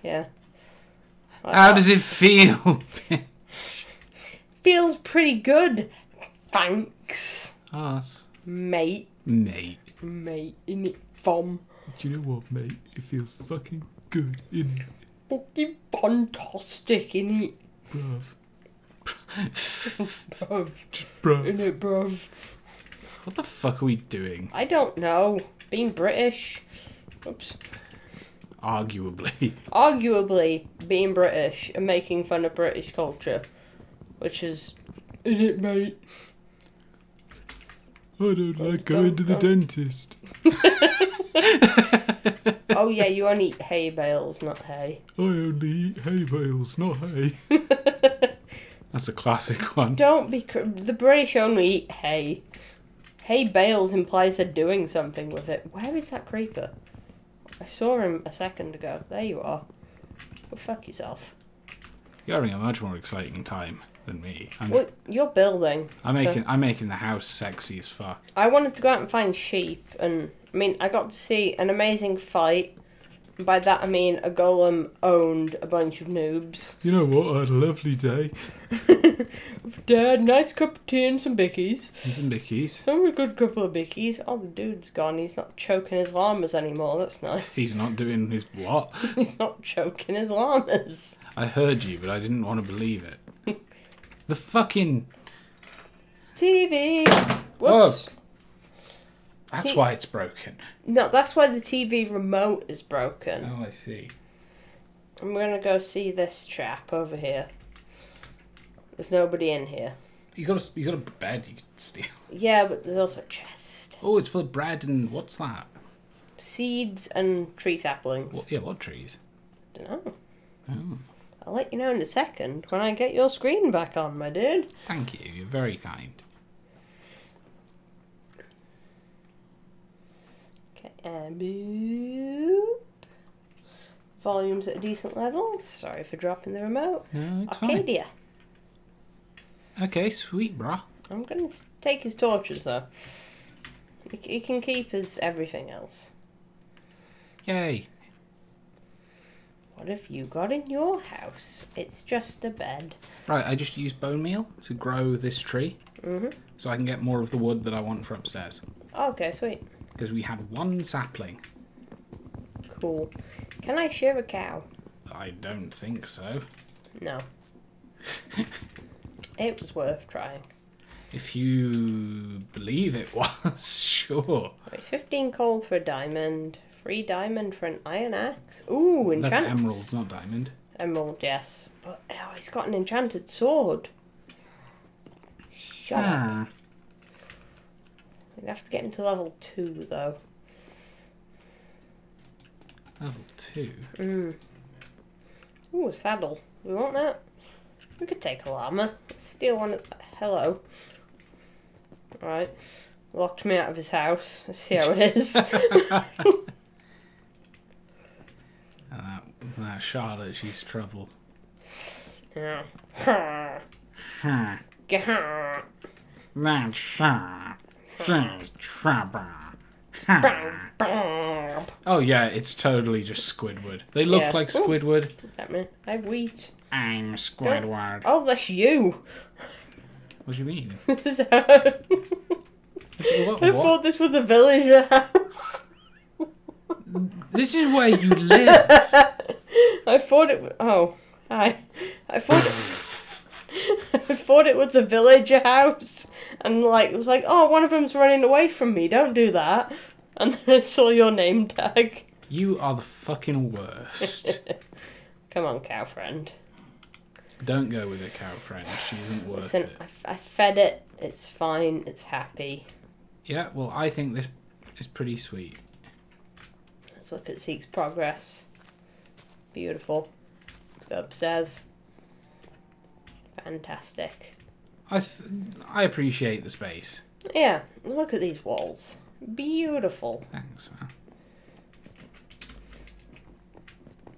Yeah. Like How that. does it feel? (laughs) Feels pretty good. Thanks, that's... mate. Mate. Mate, in it. Do you know what, mate? It feels fucking good, innit, Fucking fantastic, in it, bruv? (laughs) bruv. bruv. In it, bruv. What the fuck are we doing? I don't know. Being British. Oops. Arguably. (laughs) arguably being British and making fun of British culture, which is, is it, mate? I don't like going to the dentist. (laughs) Oh yeah, you only eat hay bales, not hay. I only eat hay bales, not hay. (laughs) That's a classic one. Don't be cr- the British only eat hay. Hay bales implies they're doing something with it. Where is that creeper? I saw him a second ago. There you are. Well, fuck yourself. You're having a much more exciting time than me. I'm, Well, you're building. I'm so- making I'm making the house sexy as fuck. I wanted to go out and find sheep, and I mean, I got to see an amazing fight. By that I mean a golem owned a bunch of noobs. You know what? I had a lovely day. (laughs) Dad, nice cup of tea and some bickies. And some bickies. Some a good couple of bickies. Oh, the dude's gone. He's not choking his llamas anymore. That's nice. He's not doing his what? (laughs) He's not choking his llamas. I heard you, but I didn't want to believe it. The fucking. TV. Whoops. That's See- why it's broken. No, that's why the TV remote is broken. Oh, I see. I'm gonna go see this chap over here. There's nobody in here. You got a you got a bed you could steal. Yeah, but there's also a chest. Oh, it's full of bread and what's that? Seeds and tree saplings. What, yeah, what trees? Dunno. Oh, I'll let you know in a second when I get your screen back on, my dude. thank you. You're very kind. Okay, and boop. Volume's at a decent level. Sorry for dropping the remote. No, it's fine. Acacia. Okay, sweet, brah. I'm gonna take his torches though. He can keep his everything else. Yay. What have you got in your house? It's just a bed. Right, I just used bone meal to grow this tree Mhm. so I can get more of the wood that I want for upstairs. Okay, sweet. Because we had one sapling. Cool. Can I shear a cow? I don't think so. No. (laughs) it was worth trying. If you believe it (laughs) was, sure. Wait, 15 coal for a diamond, 3 diamond for an iron axe. Ooh, enchant. That's emerald, not diamond. Emerald, yes. But oh, he's got an enchanted sword. Shut up. Ah. We'd have to get him to level 2 though. Level two. Mm. Ooh, a saddle. We want that? We could take a llama. Steal one. Of... Hello. Right. Locked me out of his house. Let's see how it is. (laughs) (laughs) And that, that Charlotte, she's trouble. yeah. Huh. Gah. That Charlotte, she's trouble. Oh yeah, it's totally just Squidward. They look Yeah. like Ooh. Squidward. What's that mean? I have wheat. I'm Squidward. Oh, that's you. What do you mean? (laughs) So- What? I thought this was a villager house. This is where you live. (laughs) I thought it was. Oh, hi. I thought it. (laughs) I thought it was a villager house, and like it was like, oh, one of them's running away from me. Don't do that. And then (laughs) I saw your name tag. You are the fucking worst. Come on, cow friend. Don't go with it, cow friend. She isn't worth Listen, it. I, I fed it. It's fine. It's happy. Yeah, well, I think this is pretty sweet. Look at Zeke's progress. Beautiful. Let's go upstairs. Fantastic. I th- I appreciate the space. Yeah, look at these walls. Beautiful. Thanks, man.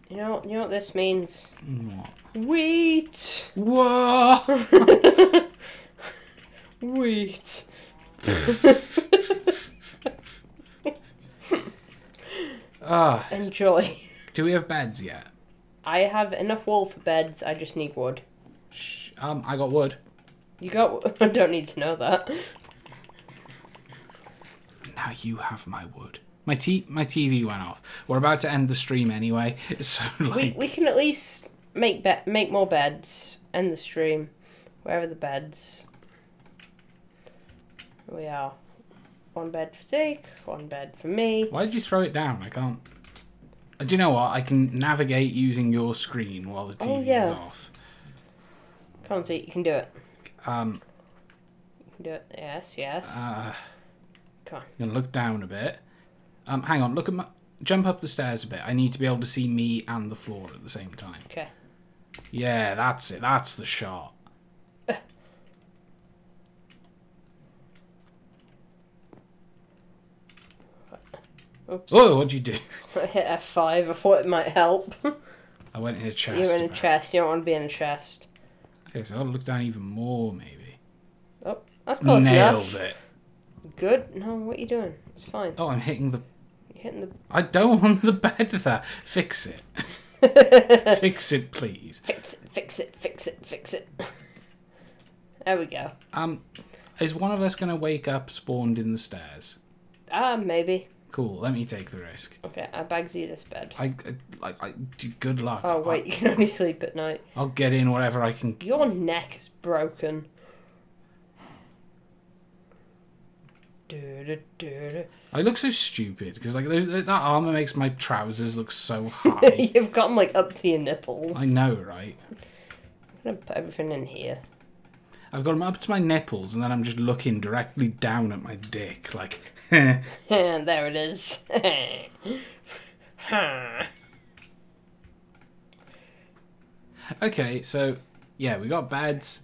You know, you know what this means? What? Wheat. Whoa! (laughs) Wheat. (laughs) Ah, Enjoy. do we have beds yet? I have enough wool for beds. I just need wood. Shh. Um, I got wood. You got? (laughs) I don't need to know that. Now you have my wood. My t my TV went off. We're about to end the stream anyway, (laughs) so We like, we can at least make be- make more beds. End the stream. Where are the beds? Here we are. One bed for Zeke. One bed for me. why did you throw it down? I can't. Uh, Do you know what? I can navigate using your screen while the TV Oh, yeah. is off. Come on, Zeke. You can do it. Um, You can do it. Yes, yes. uh, Come on. I'm gonna look down a bit. Um, hang on. Look at my. Jump up the stairs a bit. I need to be able to see me and the floor at the same time. Okay. Yeah, that's it. That's the shot. Oops. Oh, what'd you do? (laughs) I hit F5. I thought it might help. I went in a (laughs) chest. You're in a chest. You don't want to be in a chest. Okay, so I'll look down even more, maybe. Oh, that's close Nailed enough. it. Good. No, what are you doing? It's fine. Oh, I'm hitting the. You're hitting the. I don't want the bed there. Fix it. (laughs) Fix it, please. fix it. Fix it. Fix it. Fix it. There we go. Um, is one of us gonna wake up spawned in the stairs? Ah, maybe. Cool. Let me take the risk. Okay, I bags you this bed. I, I like. I, good luck. Oh wait, you can only sleep at night. I'll, get in whatever I can. Your neck is broken. I look so stupid because like that armor makes my trousers look so (laughs) high. You've got them like up to your nipples. I know, right? I'm gonna put everything in here. I've got them up to my nipples, and then I'm just looking directly down at my dick, like. And (laughs) (laughs) there it is. Okay, so yeah, we got beds,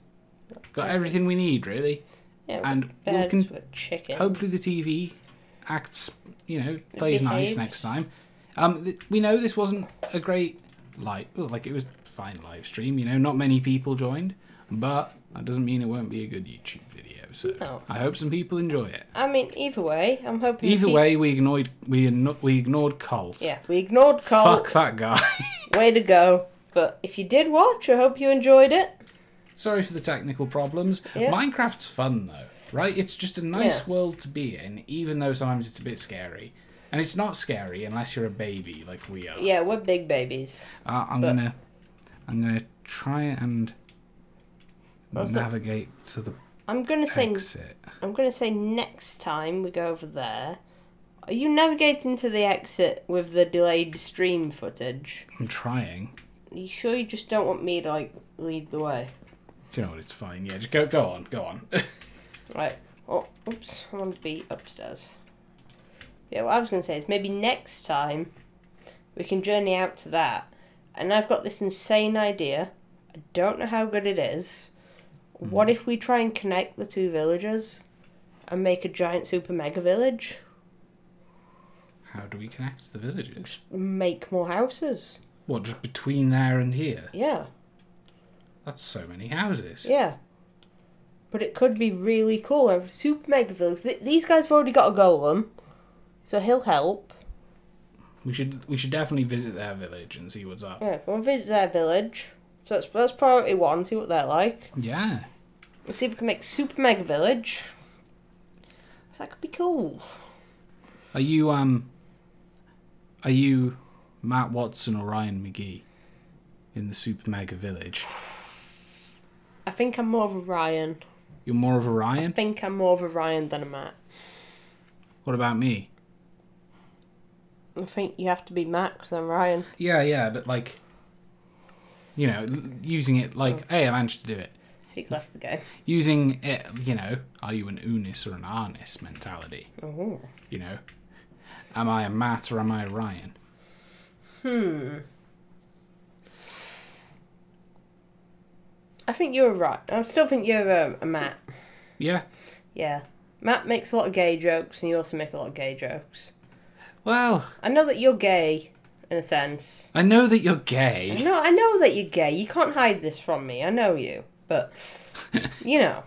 got everything we need really, yeah, and we can chicken. hopefully the TV acts, you know, plays nice next time. Um, th- we know this wasn't a great live, well, like it was fine live stream. You know, not many people joined, but that doesn't mean it won't be a good YouTube. So No. I hope some people enjoy it. I mean, either way, I'm hoping. Either way, we ignored we we ignored Colt. Yeah, we ignored Colt. Fuck that guy. (laughs) Way to go. But if you did watch, I hope you enjoyed it. Sorry for the technical problems. Yeah. Minecraft's fun though, right? It's just a nice Yeah. world to be in, even though sometimes it's a bit scary. And it's not scary unless you're a baby like we are. Yeah, we're big babies. Uh, I'm But- gonna, I'm gonna try and What's navigate to the I'm gonna say exit. I'm gonna say next time we go over there. Are you navigating to the exit with the delayed stream footage? I'm trying. Are you sure you just don't want me to like lead the way? Do you know what? It's fine. Yeah, just go, go on, go on. (laughs) Right. Oh, oops. I want to be upstairs. Yeah, what I was going to say is maybe next time we can journey out to that. And I've got this insane idea. I don't know how good it is. What mm-hmm. if we try and connect the two villages and make a giant super mega village? How do we connect the villages? Just make more houses. What, just between there and here? Yeah, That's so many houses. yeah. But it could be really cool. A super mega village. Th- These guys have already got a golem, so he'll help. We should we should definitely visit their village and see what's up. Yeah, we'll visit their village. So that's, that's priority one, see what they're like. Yeah. Let's see if we can make super mega village. So that could be cool. Are you um are you Matt Watson or Ryan Magee in the Super Mega Village? I think I'm more of a Ryan. You're more of a Ryan. I think I'm more of a Ryan than a Matt. What about me? I think you have to be Matt because I'm Ryan. Yeah, yeah, but like, you know, using it like, hey, I managed to do it. So you left the game. Using it, you know, are you an Unis or an Arnis mentality? Oh. You know, am I a Matt or am I a Ryan? Hmm. I think you're right. I still think you're a, a Matt. Yeah. Yeah. Matt makes a lot of gay jokes, and you also make a lot of gay jokes. Well, I know that you're gay, in a sense. I know that you're gay. know, I know that you're gay. You can't hide this from me. I know you. But, you know.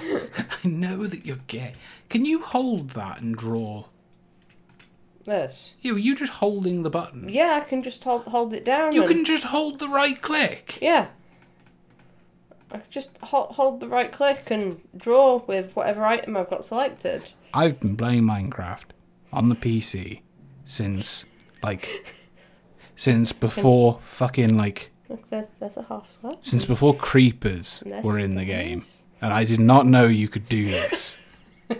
(laughs) I know that you're gay. Can you hold that and draw? This. Yeah, were you just holding the button? Yeah, I can just hold, hold it down. You and- can just hold the right click. Yeah. I can just hold, hold the right click and draw with whatever item I've got selected. I've been playing Minecraft on the PC since like since before fucking like Look, there's, there's a half since before creepers there's were in the game. And I did not know you could do this. (laughs)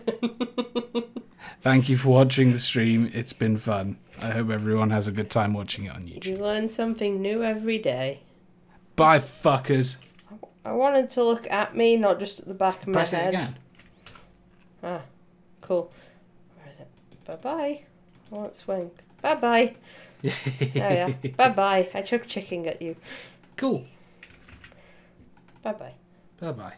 Thank you for watching the stream. It's been fun. I hope everyone has a good time watching it on YouTube. You learn something new every day. Bye, fuckers. I wanted to look at me, not just at the back of my Press head. it again. Ah, cool. Where is it? Bye bye. I want swing. Bye bye. Oh, there we are. (laughs) bye bye. I chuck chicken at you. Cool. Bye bye. Bye bye.